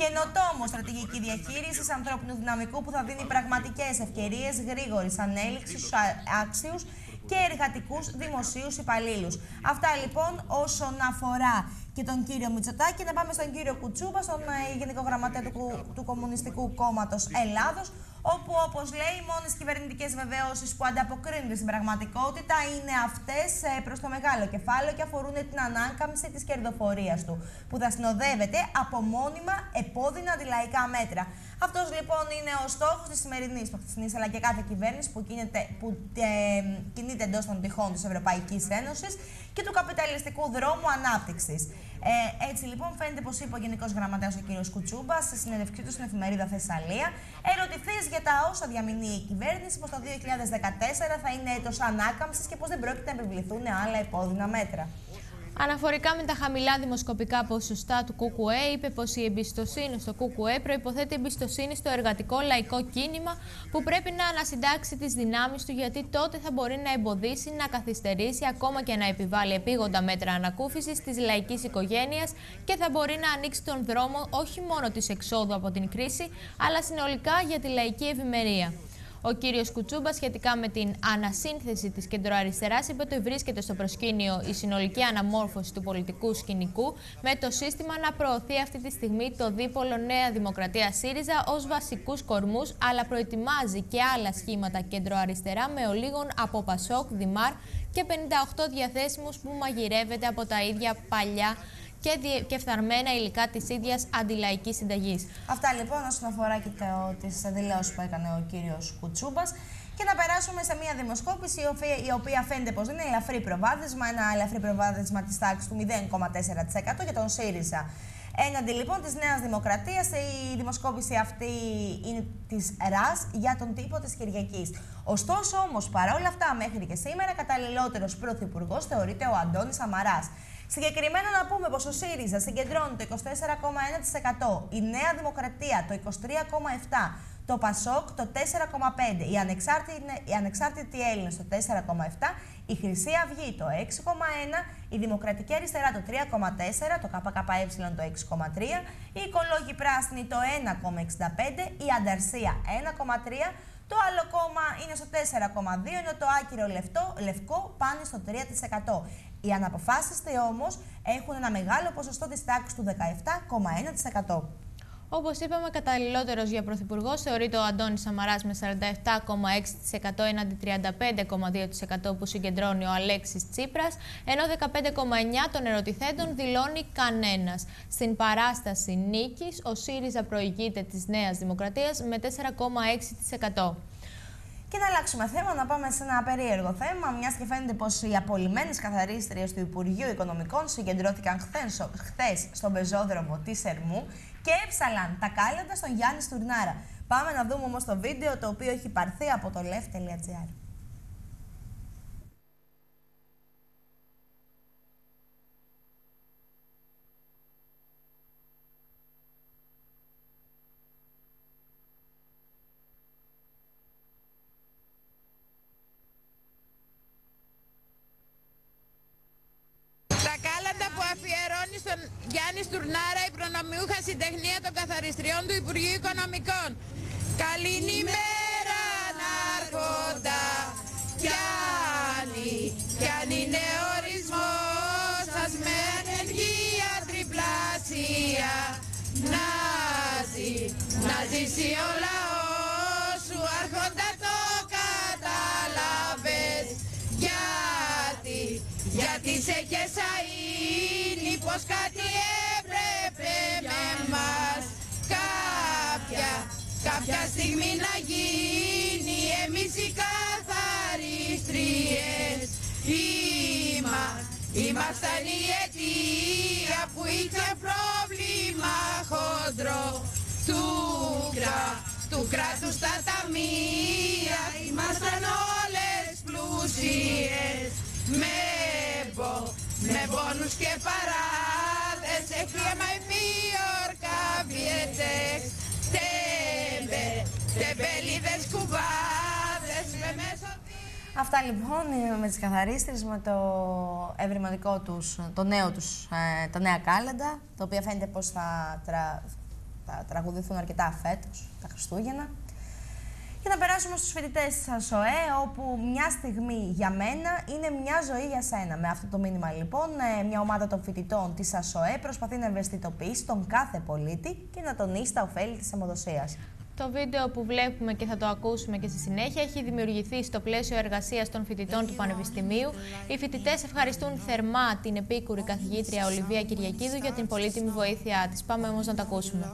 Καινοτόμο στρατηγική διαχείρισης ανθρώπινου δυναμικού που θα δίνει πραγματικές ευκαιρίες γρήγορης ανέλυξης στου άξιους και εργατικούς δημοσίους υπαλλήλους. Αυτά λοιπόν όσον αφορά και τον κύριο Μητσοτάκη. Να πάμε στον κύριο Κουτσούπα, στον ε, Γενικό Γραμματέα του, του Κομμουνιστικού Κόμματος Ελλάδος, όπου όπως λέει οι μόνες κυβερνητικές βεβαιώσεις που ανταποκρίνονται στην πραγματικότητα είναι αυτές ε, προς το μεγάλο κεφάλαιο και αφορούν την ανάκαμψη της κερδοφορίας του, που θα συνοδεύεται από μόνιμα επώδυνα αντιλαϊκά μέτρα. Αυτός λοιπόν είναι ο στόχος της σημερινής, του χθεσινής αλλά και κάθε κυβέρνηση που, κινείται, που ε, κινείται εντός των τυχών της Ευρωπαϊκής Ένωσης και του καπιταλιστικού δρόμου ανάπτυξης. Ε, έτσι λοιπόν φαίνεται πως είπε ο Γενικός Γραμματέας ο κ. Κουτσούμπας σε συνέντευξή του στην εφημερίδα Θεσσαλία, ερωτηθείς για τα όσα διαμηνεί η κυβέρνηση πως το 2014 θα είναι έτος ανάκαμψης και πως δεν πρόκειται να επιβληθούν άλλα επώδυνα μέτρα. Αναφορικά με τα χαμηλά δημοσκοπικά ποσοστά του ΚΚΕ, είπε πως η εμπιστοσύνη στο ΚΚΕ προποθέτει εμπιστοσύνη στο εργατικό λαϊκό κίνημα που πρέπει να ανασυντάξει τις δυνάμεις του, γιατί τότε θα μπορεί να εμποδίσει, να καθυστερήσει, ακόμα και να επιβάλλει επίγοντα μέτρα ανακούφισης της λαϊκής οικογένειας και θα μπορεί να ανοίξει τον δρόμο όχι μόνο της εξόδου από την κρίση, αλλά συνολικά για τη λαϊκή ευημερία. Ο κύριος Κουτσούμπα σχετικά με την ανασύνθεση της κεντροαριστεράς είπε ότι βρίσκεται στο προσκήνιο η συνολική αναμόρφωση του πολιτικού σκηνικού με το σύστημα να προωθεί αυτή τη στιγμή το δίπολο Νέα Δημοκρατία ΣΥΡΙΖΑ ως βασικούς κορμούς, αλλά προετοιμάζει και άλλα σχήματα κεντροαριστερά με ολίγων από Πασόκ, Δημάρ και 58 διαθέσιμους που μαγειρεύεται από τα ίδια παλιά και, και φθαρμένα υλικά της ίδιας αντιλαϊκής συνταγής. Αυτά λοιπόν όσον αφορά και τις δηλώσεις που έκανε ο κύριος Κουτσούμπας. Και να περάσουμε σε μια δημοσκόπηση η οποία, η οποία φαίνεται πως είναι ελαφρύ προβάδισμα, ένα ελαφρύ προβάδισμα της τάξης του 0,4% για τον ΣΥΡΙΖΑ. Έναντι λοιπόν της Νέας Δημοκρατίας, η δημοσκόπηση αυτή είναι της ΡΑΣ για τον τύπο της Κυριακής. Ωστόσο όμως, παρόλα αυτά, μέχρι και σήμερα, καταλληλότερος πρωθυπουργός θεωρείται ο Αντώνης Σαμαρά. Συγκεκριμένα να πούμε πως ο ΣΥΡΙΖΑ συγκεντρώνει το 24,1%, η Νέα Δημοκρατία το 23,7%, το ΠΑΣΟΚ το 4,5%, οι ανεξάρτητοι, οι ανεξάρτητοι Έλληνες το 4,7%, η Χρυσή Αυγή το 6,1%, η Δημοκρατική Αριστερά το 3,4%, το ΚΚΕ το 6,3%, η Οικολόγη Πράσινη το 1,65%, η Ανταρσία 1,3%, το άλλο κόμμα είναι στο 4,2, ενώ το άκυρο λευκό, λευκό πάνε στο 3%. Οι αναποφάσιστοι όμως έχουν ένα μεγάλο ποσοστό της τάξης του 17,1%. Όπως είπαμε, καταλληλότερος για πρωθυπουργός θεωρείται ο Αντώνης Σαμαράς με 47,6% έναντι 35,2% που συγκεντρώνει ο Αλέξης Τσίπρας, ενώ 15,9% των ερωτηθέντων δηλώνει κανένας. Στην παράσταση νίκης, ο ΣΥΡΙΖΑ προηγείται της Νέας Δημοκρατίας με 4,6%. Και να αλλάξουμε θέμα, να πάμε σε ένα περίεργο θέμα, μιας και φαίνεται πως οι απολυμμένε καθαρίστριες του Υπουργείου Οικονομικών συγκεντρώθηκαν χθες στον πεζόδρομο της Ερμού και έψαλαν τα κάλαντα στον Γιάννη Στουρνάρα. Πάμε να δούμε όμως το βίντεο το οποίο έχει πάρθει από το lev.gr. στον Γιάννη Στουρνάρα, η προνομιούχα συντεχνία των καθαριστριών του Υπουργείου Οικονομικών. Καληνημέρα, Νάρχοντα, Γιάννη, κι αν είναι ορισμός σας με ανεργία τριπλάσια. Να ζει, να ζήσει ο λαός σου, Άρχοντα το κατάλαβες. Γιατί, γιατί σε πως κάτι κάποια, κάποια στιγμή να γίνει εμείς οι καθαριστριές. Είμα, ήμασταν η αιτία που είχε πρόβλημα χοντρό. Του, κρά, του κράτους στα ταμεία ήμασταν όλες πλούσιες. Με με πόνους και παράδες Έχλημα ημίωρκα βιετές Τέμπε, τεμπελίδες κουβάδες Με μέσο Αυτά λοιπόν με τις καθαρίστρες, με το ευρηματικό τους, το νέο τους, ε, τα νέα κάλαντα, τα οποία φαίνεται πως θα, τρα, θα τραγουδηθούν αρκετά φέτος, τα Χριστούγεννα. Και να περάσουμε στους φοιτητές της ΑΣΟΕ, όπου μια στιγμή για μένα είναι μια ζωή για σένα. Με αυτό το μήνυμα λοιπόν, ε, μια ομάδα των φοιτητών της ΑΣΟΕ προσπαθεί να ευαισθητοποιήσει τον κάθε πολίτη και να τονίσει τα ωφέλη της αιμοδοσίας. Το βίντεο που βλέπουμε και θα το ακούσουμε και στη συνέχεια έχει δημιουργηθεί στο πλαίσιο εργασίας των φοιτητών του Πανεπιστημίου. Οι φοιτητές ευχαριστούν θερμά την επίκουρη καθηγήτρια Ολιβία Κυριακίδου για την πολύτιμη βοήθειά της. Πάμε όμως να τα ακούσουμε.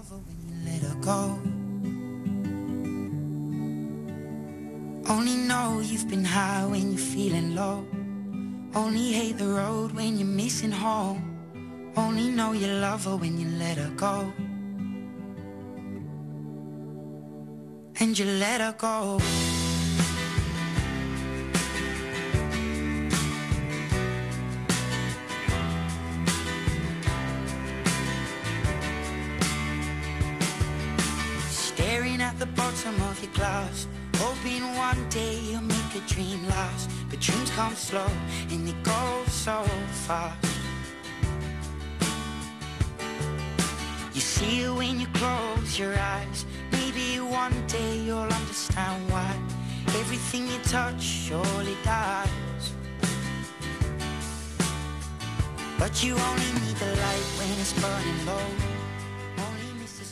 Only know you've been high when you're feeling low. Only hate the road when you're missing home. Only know you love her when you let her go. And you let her go. Staring at the bottom of your glass Hoping one day you'll make a dream last But dreams come slow and they go so fast You see it when you close your eyes Maybe one day you'll understand why Everything you touch surely dies But you only need the light when it's burning low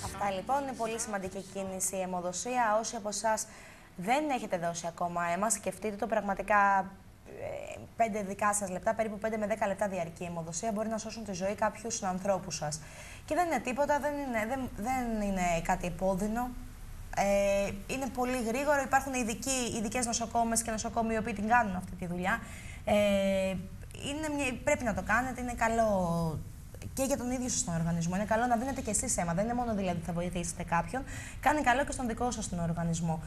Αυτά λοιπόν είναι πολύ σημαντική κίνηση η αιμοδοσία. Όσοι από εσά δεν έχετε δώσει ακόμα αίμα, σκεφτείτε το πραγματικά ε, πέντε δικά σας λεπτά, περίπου 5 με 10 λεπτά διαρκή αιμοδοσία μπορεί να σώσουν τη ζωή κάποιους συνανθρώπου σας. Και δεν είναι τίποτα, δεν είναι, δεν, δεν είναι κάτι επώδυνο. Ε, είναι πολύ γρήγορο. Υπάρχουν ειδικές νοσοκόμες και νοσοκόμοι οι οποίοι την κάνουν αυτή τη δουλειά. Ε, είναι μια, πρέπει να το κάνετε, είναι καλό και για τον ίδιο σας τον οργανισμό. Είναι καλό να δίνετε και εσείς αίμα. Δεν είναι μόνο δηλαδή θα βοηθήσετε κάποιον, κάνει καλό και στον δικό σας τον οργανισμό.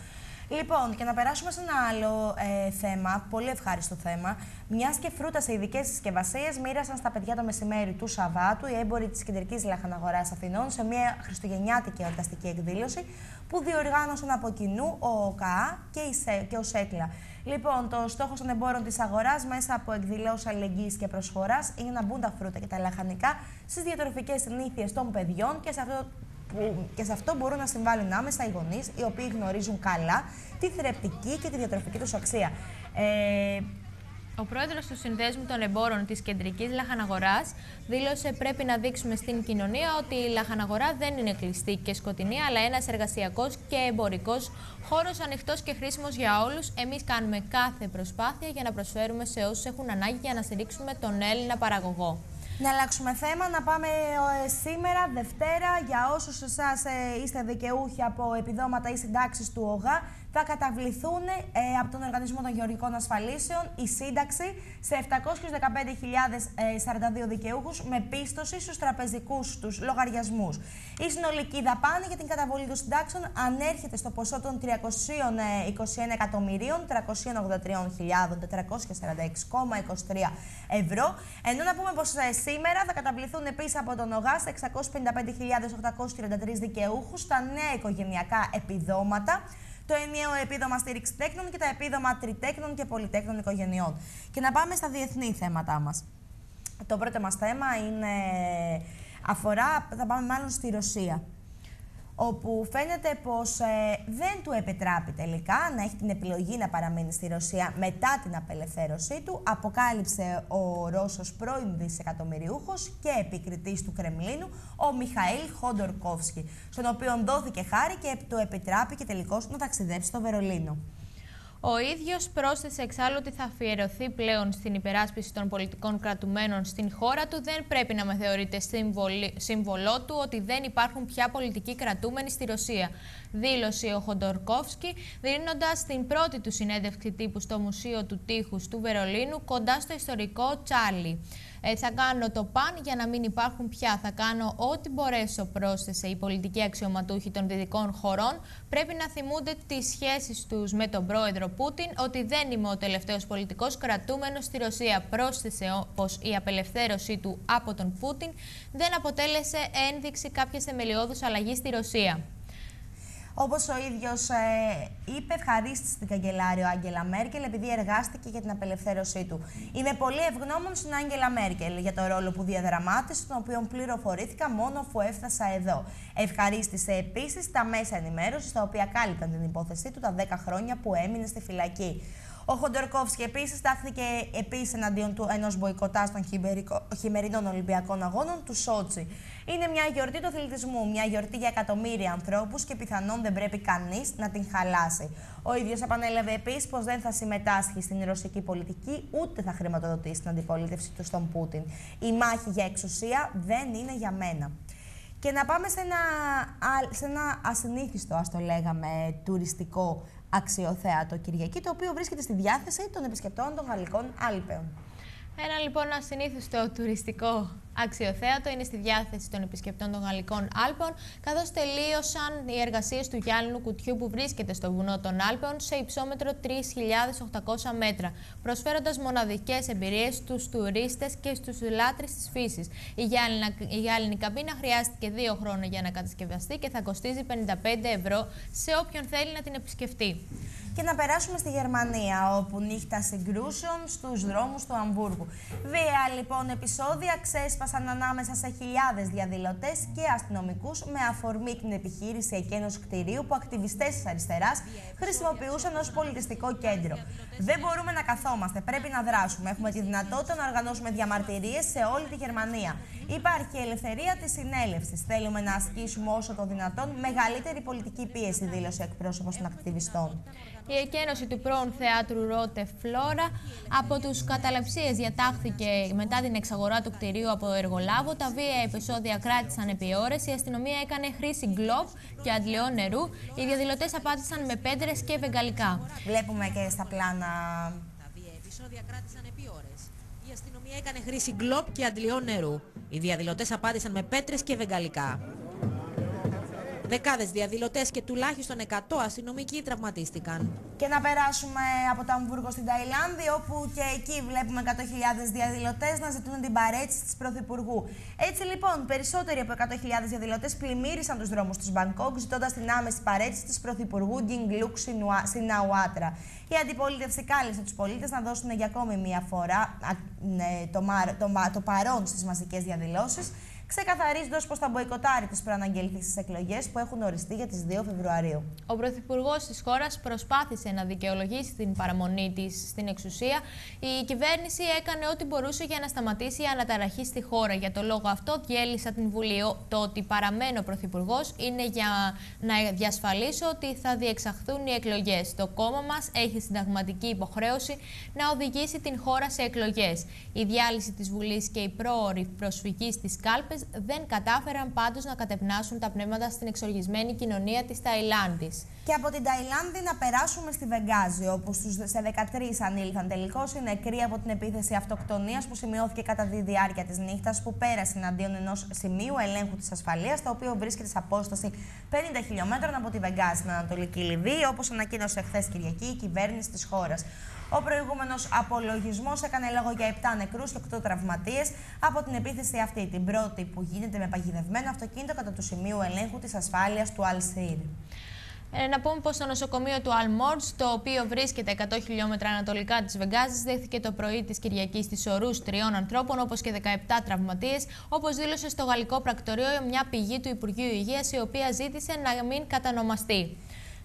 Λοιπόν, και να περάσουμε σε ένα άλλο ε, θέμα, πολύ ευχάριστο θέμα. Μιας και φρούτα σε ειδικές συσκευασίες μοίρασαν στα παιδιά το μεσημέρι του Σαββάτου οι έμποροι της κεντρικής λαχαναγοράς Αθηνών σε μια χριστουγεννιάτικη εορταστική εκδήλωση που διοργάνωσαν από κοινού ο ΟΚΑ και, η ΣΕ, και ο ΣΕΚΛΑ. Λοιπόν, το στόχος των εμπόρων της αγοράς μέσα από εκδηλώσεις αλληλεγγύης και προσφοράς είναι να μπουν τα φρούτα και τα λαχανικά στις διατροφικές συνήθειες των παιδιών και σε αυτό που και σε αυτό μπορούν να συμβάλλουν άμεσα οι γονείς, οι οποίοι γνωρίζουν καλά τη θρεπτική και τη διατροφική τους αξία. Ε, ο πρόεδρος του Συνδέσμου των Εμπόρων της Κεντρικής Λαχαναγοράς δήλωσε πρέπει να δείξουμε στην κοινωνία ότι η λαχαναγορά δεν είναι κλειστή και σκοτεινή, αλλά ένας εργασιακός και εμπορικός χώρος ανοιχτός και χρήσιμος για όλους. Εμείς κάνουμε κάθε προσπάθεια για να προσφέρουμε σε όσους έχουν ανάγκη για να στηρίξουμε τον Έλληνα παραγωγό. Να αλλάξουμε θέμα, να πάμε ε, σήμερα, Δευτέρα, για όσους εσάς ε, είστε δικαιούχοι από επιδόματα ή συντάξεις του ΟΓΑ, θα καταβληθούν ε, από τον Οργανισμό των Γεωργικών Ασφαλίσεων η σύνταξη σε 715.042 δικαιούχους με πίστοση στους τραπεζικούς τους λογαριασμούς. Η συνολική δαπάνη για την καταβολή των συντάξεων ανέρχεται στο ποσό των 321.383.446,23 ευρώ. Ενώ να πούμε πως ε, σήμερα θα καταβληθούν επίσης από τον ΟΓΑ σε 655.833 δικαιούχους τα νέα οικογενειακά επιδόματα το ενιαίο επίδομα στήριξη τέκνων και τα επίδομα τριτέκνων και πολυτέκνων οικογενειών. Και να πάμε στα διεθνή θέματά μας. Το πρώτο μας θέμα είναι, αφορά, θα πάμε μάλλον στη Ρωσία όπου φαίνεται πως ε, δεν του επιτράπει τελικά να έχει την επιλογή να παραμείνει στη Ρωσία μετά την απελευθέρωσή του, αποκάλυψε ο Ρώσος πρώην δισεκατομμυριούχος και επικριτής του Κρεμλίνου, ο Μιχαήλ Χοντορκόφσκι, στον οποίο δόθηκε χάρη και του επιτράπει και τελικώς να ταξιδέψει στο Βερολίνο. Ο ίδιος πρόσθεσε εξάλλου ότι θα αφιερωθεί πλέον στην υπεράσπιση των πολιτικών κρατουμένων στην χώρα του. Δεν πρέπει να με θεωρείτε σύμβολό του ότι δεν υπάρχουν πια πολιτικοί κρατούμενοι στη Ρωσία. Δήλωσε ο Χοντορκόφσκι, δίνοντας την πρώτη του συνέντευξη τύπου στο Μουσείο του Τείχους του Βερολίνου κοντά στο ιστορικό Τσάρλι. Ε, θα κάνω το παν για να μην υπάρχουν πια. Θα κάνω ό,τι μπορέσω, πρόσθεσε η πολιτική αξιωματούχη των δυτικών χωρών. Πρέπει να θυμούνται τις σχέσεις τους με τον πρόεδρο Πούτιν, ότι δεν είμαι ο τελευταίος πολιτικός κρατούμενος στη Ρωσία. Πρόσθεσε πως η απελευθέρωσή του από τον Πούτιν δεν αποτέλεσε ένδειξη κάποιας θεμελιώδους αλλαγής στη Ρωσία. Όπως ο ίδιος ε, είπε, ευχαρίστησε την καγκελάριο Άγγελα Μέρκελ επειδή εργάστηκε για την απελευθέρωσή του. Είμαι πολύ ευγνώμων στην Άγγελα Μέρκελ για το ρόλο που διαδραμάτισε, τον οποίο πληροφορήθηκα μόνο αφού έφτασα εδώ. Ευχαρίστησε επίσης τα μέσα ενημέρωσης, τα οποία κάλυπταν την υπόθεσή του τα 10 χρόνια που έμεινε στη φυλακή. Ο Χοντερκόφσκι επίσης στάθηκε επίσης εναντίον του ενός μποϊκοτά των χειμερινών Ολυμπιακών Αγώνων του Σότσι. Είναι μια γιορτή του αθλητισμού, μια γιορτή για εκατομμύρια ανθρώπους και πιθανόν δεν πρέπει κανείς να την χαλάσει. Ο ίδιος επανέλαβε επίσης πως δεν θα συμμετάσχει στην ρωσική πολιτική ούτε θα χρηματοδοτήσει την αντιπολίτευση του στον Πούτιν. Η μάχη για εξουσία δεν είναι για μένα. Και να πάμε σε ένα, σε ένα ασυνήθιστο, ας το λέγαμε, τουριστικό αξιοθέατο Κυριακή, το οποίο βρίσκεται στη διάθεση των επισκεπτών των Γαλλικών Άλπαιων. Ένα λοιπόν ασυνήθιστο τουριστικό αξιοθέατο είναι στη διάθεση των επισκεπτών των Γαλλικών Άλπων, καθώς τελείωσαν οι εργασίες του γυάλινου κουτιού που βρίσκεται στο βουνό των Άλπων σε υψόμετρο 3.800 μέτρα, προσφέροντας μοναδικές εμπειρίες στους τουρίστες και στους λάτρε της φύσης. Η, η γυάλινη καμπίνα χρειάστηκε δύο χρόνια για να κατασκευαστεί και θα κοστίζει 55 ευρώ σε όποιον θέλει να την επισκεφτεί. Και να περάσουμε στη Γερμανία, όπου νύχτα συγκρούσεων στους δρόμους του Αμβούργου. Βία λοιπόν επεισόδια ξέσπασαν ανάμεσα σε χιλιάδες διαδηλωτές και αστυνομικούς με αφορμή την επιχείρηση εκένωση κτηρίου που ακτιβιστές της αριστεράς χρησιμοποιούσαν ως πολιτιστικό κέντρο. Δεν μπορούμε να καθόμαστε, πρέπει να δράσουμε. Έχουμε τη δυνατότητα να οργανώσουμε διαμαρτυρίες σε όλη τη Γερμανία. Υπάρχει η ελευθερία της συνέλευσης. Θέλουμε να ασκήσουμε όσο το δυνατόν μεγαλύτερη πολιτική πίεση, δήλωσε εκπρόσωπος των ακτιβιστών. Η εκένωση του πρώην θεάτρου Ρότε Φλόρα από τους καταλεψίε διατάχθηκε μετά την εξαγορά του κτηρίου από εργολάβο. Τα βία επεισόδια κράτησαν επί ώρες. Η αστυνομία έκανε χρήση γκλόπ και αντλειών νερού. Οι διαδηλωτές απάντησαν με πέντρες και βεγγαλικά. Βλέπουμε και στα πλάνα. Τα βία επεισόδια κράτησαν επί ώρες. Η αστυνομία έκανε χρήση γκλόπ και αντλειών νερού. Οι διαδηλωτές απάντησαν με πέτρε και βεγγαλικά. Δεκάδες διαδηλωτές και τουλάχιστον 100 αστυνομικοί τραυματίστηκαν. Και να περάσουμε από το Αμβούργο στην Ταϊλάνδη, όπου και εκεί βλέπουμε 100.000 διαδηλωτές να ζητούν την παρέτηση της Πρωθυπουργού. Έτσι λοιπόν, περισσότεροι από 100.000 διαδηλωτές πλημμύρισαν τους δρόμους τους Μπανκόκ, ζητώντας την άμεση παρέτηση της Πρωθυπουργού Γκίνγκλουκ Σιναουάτρα. Η αντιπολίτευση κάλεσε τους πολίτες να δώσουν για ακόμη μία φορά ναι, το, το, το παρόν στις μαζικές διαδηλώσεις ξεκαθαρίζοντας πως θα μποϊκοτάρει τις προαναγγελθεί εκλογές που έχουν οριστεί για τις 2 Φεβρουαρίου. Ο Πρωθυπουργός της χώρας προσπάθησε να δικαιολογήσει την παραμονή της στην εξουσία. Η κυβέρνηση έκανε ό,τι μπορούσε για να σταματήσει η αναταραχή στη χώρα. Για το λόγο αυτό, διέλυσα την Βουλή. Το ότι παραμένω Πρωθυπουργός είναι για να διασφαλίσω ότι θα διεξαχθούν οι εκλογές. Το κόμμα μας έχει συνταγματική υποχρέωση να οδηγήσει την χώρα σε εκλογές. Η διάλυση της Βουλής και η πρόορη προσφυγή στις κάλπες δεν κατάφεραν πάντως να κατευνάσουν τα πνεύματα στην εξοργισμένη κοινωνία της Ταϊλάνδης. Και από την Ταϊλάνδη να περάσουμε στη Βεγγάζη, όπου στους, σε 13 ανήλθαν τελικώς οι νεκροί από την επίθεση αυτοκτονίας που σημειώθηκε κατά τη διάρκεια της νύχτας, που πέρασε εναντίον ενός σημείου ελέγχου της ασφαλείας, το οποίο βρίσκεται σε απόσταση 50 χιλιόμετρων από τη Βεγγάζη στην Ανατολική Λιβύη, όπως ανακοίνωσε χθες Κυριακή η κυβέρνηση της χώρας. Ο προηγούμενος απολογισμός έκανε λόγο για 7 νεκρούς και 8 τραυματίες από την επίθεση αυτή, την πρώτη που γίνεται με παγιδευμένο αυτοκίνητο κατά του σημείου ελέγχου της ασφάλειας του Αλσίρ. Ε, να πούμε πως το νοσοκομείο του Αλμόρτς, το οποίο βρίσκεται 100 χιλιόμετρα ανατολικά της Βεγγάζης, δέχθηκε το πρωί της Κυριακής της ορούς τριών ανθρώπων, όπως και 17 τραυματίες, όπως δήλωσε στο γαλλικό πρακτορείο μια πηγή του Υπουργείου Υγείας, η οποία ζήτησε να μην κατανομαστεί.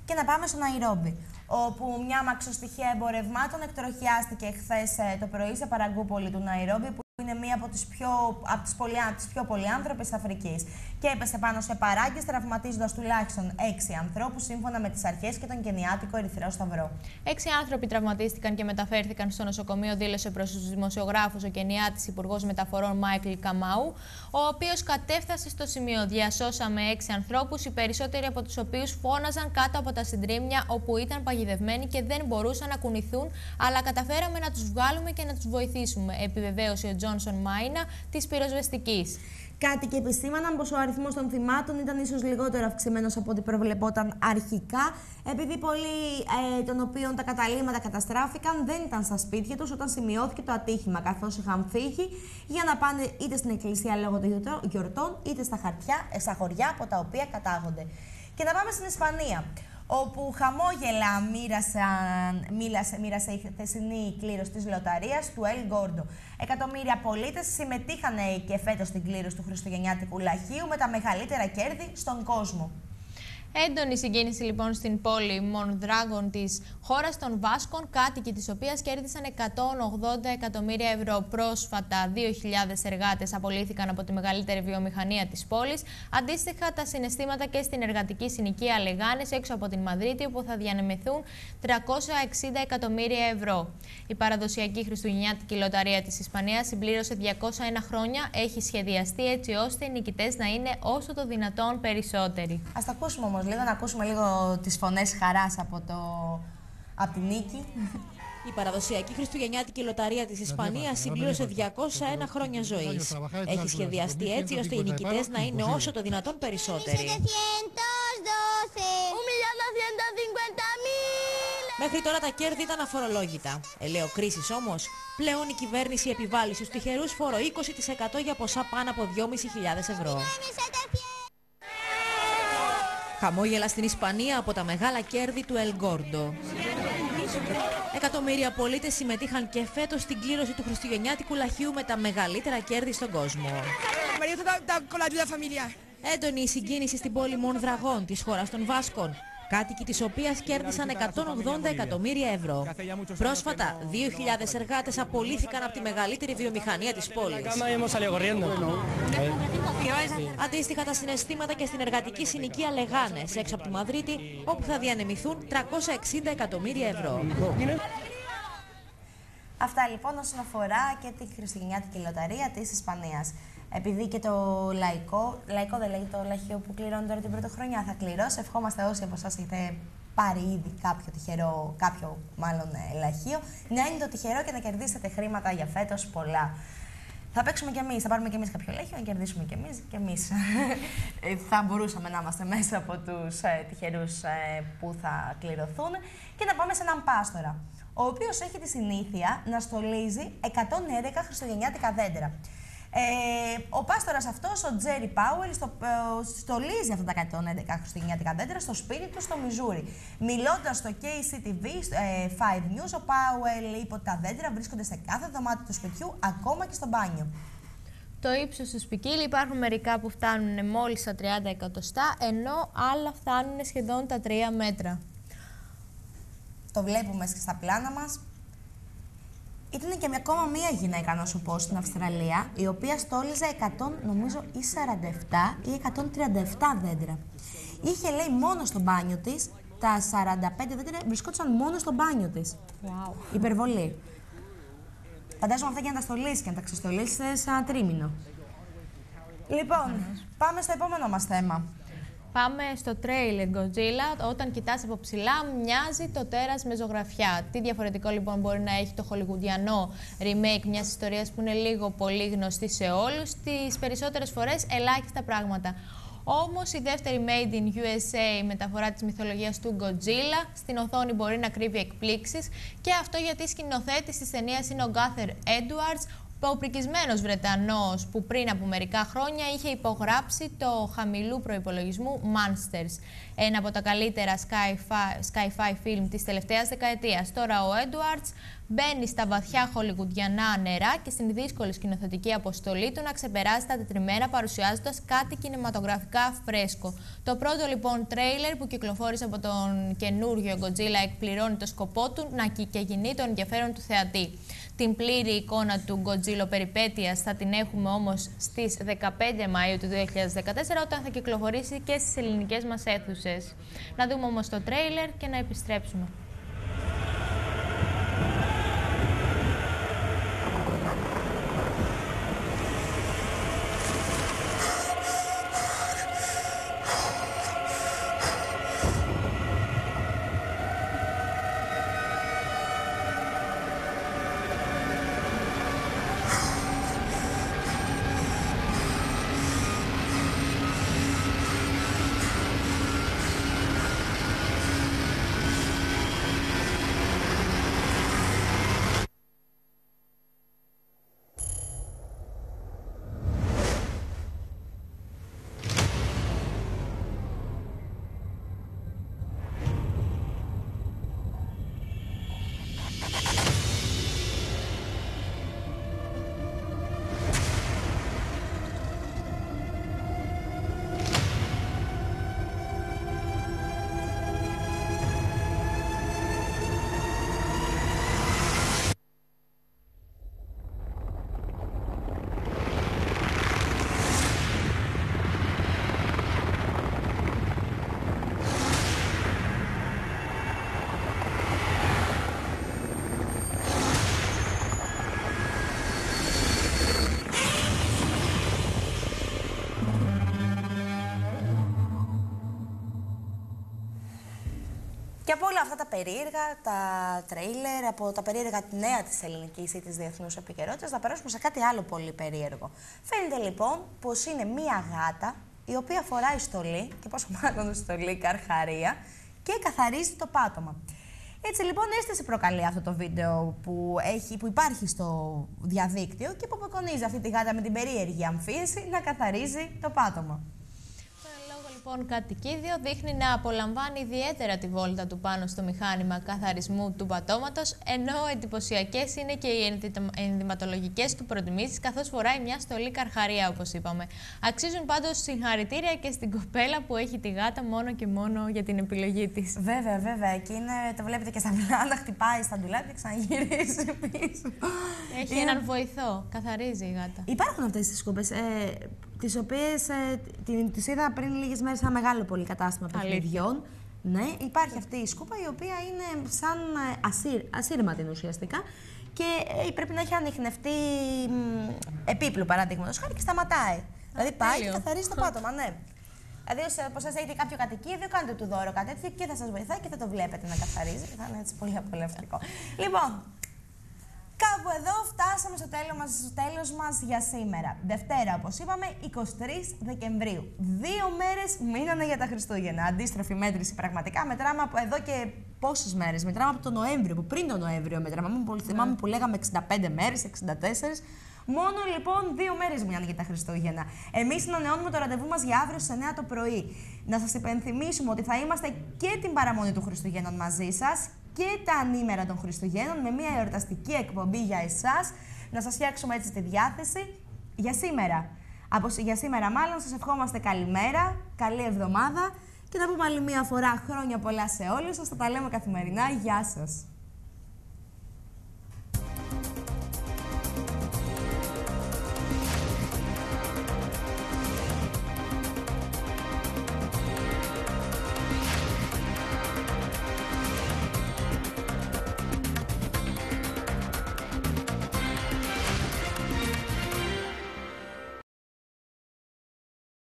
Και να πάμε στο Ναϊρόμπι όπου μια μαξοστοιχεία εμπορευμάτων εκτροχιάστηκε χθες ε, το πρωί σε Παραγκούπολη του Ναϊρόμπι, που είναι μία από τις πιο, από τις πολυ, τις πιο πολυάνθρωπες Αφρικής. Και έπεσε πάνω σε παράγκες, τραυματίζοντας τουλάχιστον έξι ανθρώπους, σύμφωνα με τις αρχές και τον Κενιάτικο Ερυθρό Σταυρό. Έξι άνθρωποι τραυματίστηκαν και μεταφέρθηκαν στο νοσοκομείο, δήλωσε προς τους δημοσιογράφους ο Κενιάτης Υπουργός Μεταφορών Μάικλ Καμάου, ο οποίος κατέφτασε στο σημείο. Διασώσαμε έξι ανθρώπους, οι περισσότεροι από τους οποίους φώναζαν κάτω από τα συντρίμια όπου ήταν παγιδευμένοι και δεν μπορούσαν να κουνηθούν, αλλά καταφέραμε να τους βγάλουμε και να τους βοηθήσουμε, επιβεβαίωσε ο Τζόνσον Μάινα της πυροσβεστικής. Κάτι και επισήμαναν πως ο αριθμός των θυμάτων ήταν ίσως λιγότερο αυξημένος από ό,τι προβλεπόταν αρχικά, επειδή πολλοί ε, των οποίων τα καταλήμματα καταστράφηκαν δεν ήταν στα σπίτια τους όταν σημειώθηκε το ατύχημα, καθώς είχαν φύγει για να πάνε είτε στην εκκλησία λόγω των γιορτών, είτε στα χαρτιά, ε, στα χωριά από τα οποία κατάγονται. Και να πάμε στην Ισπανία όπου χαμόγελα μοίρασαν, μίλασε, μοίρασε η χθεσινή κλήρωση της λοταρίας του Ελ Γκόρντο. Εκατομμύρια πολίτες συμμετείχαν και φέτος στην κλήρωση του Χριστουγεννιάτικου Λαχείου με τα μεγαλύτερα κέρδη στον κόσμο. Έντονη συγκίνηση λοιπόν στην πόλη Μονδράγκον της χώρας των Βάσκων, κάτοικοι της οποίας κέρδισαν 180 εκατομμύρια ευρώ. Πρόσφατα, 2.000 εργάτες απολύθηκαν από τη μεγαλύτερη βιομηχανία της πόλης. Αντίστοιχα, τα συναισθήματα και στην εργατική συνοικία Λεγάνες έξω από την Μαδρίτη, όπου θα διανεμηθούν 360 εκατομμύρια ευρώ. Η παραδοσιακή Χριστουγεννιάτικη λοταρία της Ισπανίας συμπλήρωσε 201 χρόνια. Έχει σχεδιαστεί έτσι ώστε οι νικητές να είναι όσο το δυνατόν περισσότεροι. Α τα ακούσουμε όμως λίγο, να ακούσουμε λίγο τις φωνές χαράς από, το... από την νίκη. Η παραδοσιακή Χριστουγεννιάτικη λοταρία της Ισπανίας συμπλήρωσε 201 χρόνια ζωής. Έχει σχεδιαστεί έτσι ώστε οι νικητές να είναι όσο το δυνατόν περισσότεροι. Μέχρι τώρα τα κέρδη ήταν αφορολόγητα. Ελαίο κρίση όμως, πλέον η κυβέρνηση επιβάλλει στους τυχερούς φόρο 20% για ποσά πάνω από 2.500 ευρώ. Χαμόγελα στην Ισπανία από τα μεγάλα κέρδη του Ελγκόρντο. Εκατομμύρια πολίτες συμμετείχαν και φέτος στην κλήρωση του Χριστουγεννιάτικου λαχείου με τα μεγαλύτερα κέρδη στον κόσμο. Έντονη η συγκίνηση στην πόλη Μονδραγών της χώρας των Βάσκων κάτοικοι της οποίας κέρδισαν 180 εκατομμύρια ευρώ. Πρόσφατα, 2.000 εργάτες απολύθηκαν από τη μεγαλύτερη βιομηχανία της πόλης. Αντίστοιχα τα συναισθήματα και στην εργατική συνοικία Λεγάνες, έξω από τη Μαδρίτη, όπου θα διανεμηθούν 360 εκατομμύρια ευρώ. Αυτά λοιπόν όσον αφορά και τη Χριστουγεννιάτικη Λοταρία της Ισπανίας επειδή και το λαϊκό, λαϊκό δεν λέει το λαχείο που κληρώνει τώρα την πρωτοχρονιά, θα κληρώσει. Ευχόμαστε όσοι από εσάς έχετε πάρει ήδη κάποιο τυχερό, κάποιο μάλλον ε, λαχείο, να είναι το τυχερό και να κερδίσετε χρήματα για φέτος πολλά. Θα παίξουμε κι εμείς, θα πάρουμε κι εμείς κάποιο λέχιο, να κερδίσουμε κι εμείς. Κι εμείς. Ε, θα μπορούσαμε να είμαστε μέσα από τους ε, τυχερούς ε, που θα κληρωθούν. Και να πάμε σε έναν πάστορα, ο οποίος έχει τη συνήθεια να στολίζει 111 χριστουγεννιάτικα δέντρα. Ε, ο πάστορας αυτός, ο Τζέρι Πάουελ, στο, ε, στολίζει αυτά τα 111 χριστουγεννιάτικα δέντρα στο σπίτι του στο Μιζούρι. Μιλώντας στο KCTV 5 News, ο Πάουελ είπε ότι τα δέντρα βρίσκονται σε κάθε δωμάτιο του σπιτιού, ακόμα και στο μπάνιο. Το ύψος του σπικίλ υπάρχουν μερικά που φτάνουν μόλις στα 30 εκατοστά, ενώ άλλα φτάνουν σχεδόν τα 3 μέτρα. Το βλέπουμε στα πλάνα μας. Ήταν και μια- ακόμα μία γυναίκα, να σου πω, στην Αυστραλία, η οποία στόλιζε 100, νομίζω, ή 47 ή 137 δέντρα. Είχε, λέει, μόνο στο μπάνιο της, τα 45 δέντρα βρισκόντουσαν μόνο στο μπάνιο της. Wow. Υπερβολή. Φαντάζομαι αυτά και να τα στολίσεις και να τα ξεστολίσεις σε ένα τρίμηνο. Λοιπόν, πάμε στο επόμενο μας θέμα. Πάμε στο τρέιλερ Godzilla. Όταν κοιτάς από ψηλά, μοιάζει το τέρας με ζωγραφιά. Τι διαφορετικό λοιπόν μπορεί να έχει το χολιγουντιανό remake μιας ιστορίας που είναι λίγο πολύ γνωστή σε όλους. Τις περισσότερες φορές ελάχιστα πράγματα. Όμως η δεύτερη Made in USA μεταφορά της μυθολογίας του Godzilla στην οθόνη μπορεί να κρύβει εκπλήξεις και αυτό γιατί σκηνοθέτης της ταινίας είναι ο Γκάθερ Edwards, ο πρικισμένος Βρετανός που πριν από μερικά χρόνια είχε υπογράψει το χαμηλού προϋπολογισμού Monsters, ένα από τα καλύτερα sci-fi, sci-fi film της τελευταίας δεκαετίας. Τώρα ο Edwards μπαίνει στα βαθιά χολιγουντιανά νερά και στην δύσκολη σκηνοθετική αποστολή του να ξεπεράσει τα τετριμένα παρουσιάζοντας κάτι κινηματογραφικά φρέσκο. Το πρώτο λοιπόν τρέιλερ που κυκλοφόρησε από τον καινούργιο Godzilla εκπληρώνει το σκοπό του να κυνηγηνεί το ενδιαφέρον του θεατή. Την πλήρη εικόνα του Godzilla περιπέτειας θα την έχουμε όμως στις 15 Μαΐου του 2014 όταν θα κυκλοφορήσει και στις ελληνικές μας αίθουσες. Να δούμε όμως το τρέιλερ και να επιστρέψουμε. Από όλα αυτά τα περίεργα, τα τρέιλερ, από τα περίεργα νέα της ελληνικής ή της διεθνούς επικαιρότητας, θα περάσουμε σε κάτι άλλο πολύ περίεργο. Φαίνεται λοιπόν πως είναι μία γάτα η οποία φοράει στολή, και πόσο μάλλον στολή καρχαρία, και καθαρίζει το πάτωμα. Έτσι λοιπόν αίσθηση προκαλεί αυτό το βίντεο που, έχει, που υπάρχει στο διαδίκτυο και που αποκονίζει αυτή τη γάτα με την περίεργη αμφίεση να καθαρίζει το πάτωμα. Το εν λόγω λοιπόν κατοικίδιο δείχνει να απολαμβάνει ιδιαίτερα τη βόλτα του πάνω στο μηχάνημα καθαρισμού του πατώματος, ενώ εντυπωσιακές είναι και οι ενδυτα- ενδυματολογικές του προτιμήσεις, καθώς φοράει μια στολή καρχαρία όπως είπαμε. Αξίζουν πάντως συγχαρητήρια και στην κοπέλα που έχει τη γάτα μόνο και μόνο για την επιλογή της. Βέβαια, βέβαια. Εκεί είναι, το βλέπετε και στα πλάνα, χτυπάει στα ντουλάπια και ξαναγυρίζει πίσω. Έχει Είναι- έναν βοηθό, καθαρίζει η γάτα. Υπάρχουν αυτές τις σκούπε, ε, τις οποίες ε, την- τις είδα πριν λίγες μέρες σε ένα μεγάλο πολυκατάστημα Αλήθεια. παιχνιδιών. Ναι, υπάρχει αυτή η σκούπα η οποία είναι σαν ε, ασύρ, ασύρματη είναι ουσιαστικά και ε, πρέπει να έχει ανοιχνευτεί μ, επίπλου παραδείγματος χάρη και σταματάει. δηλαδή πάει και τέλειο. καθαρίζει το πάτωμα, ναι. Δηλαδή, όπως σας έχετε κάποιο κατοικίδιο, κάντε του δώρο κάτι τέτοιο και θα σας βοηθάει και θα το βλέπετε να καθαρίζει και θα είναι έτσι πολύ απολαυστικό. λοιπόν, Κάπου εδώ φτάσαμε στο τέλος μας, στο τέλος μας για σήμερα. Δευτέρα, όπως είπαμε, 23 Δεκεμβρίου. Δύο μέρες μείνανε για τα Χριστούγεννα. Αντίστροφη μέτρηση πραγματικά. Μετράμε από εδώ και πόσες μέρες. Μετράμε από τον Νοέμβριο, από πριν τον Νοέμβριο μετράμε. Μου θυμάμαι που λέγαμε 65 μέρες, 64. Μόνο λοιπόν δύο μέρες μείνανε για τα Χριστούγεννα. Εμείς ανανεώνουμε το ραντεβού μας για αύριο στις 9 το πρωί. Να σας υπενθυμίσουμε ότι θα είμαστε και την παραμονή του Χριστουγέννων μαζί σας και τα ανήμερα των Χριστουγέννων με μια εορταστική εκπομπή για εσάς. Να σας φτιάξουμε έτσι τη διάθεση για σήμερα. Από, για σήμερα μάλλον σας ευχόμαστε καλημέρα, καλή εβδομάδα και να πούμε άλλη μια φορά χρόνια πολλά σε όλους σας. Θα τα λέμε καθημερινά. Γεια σας.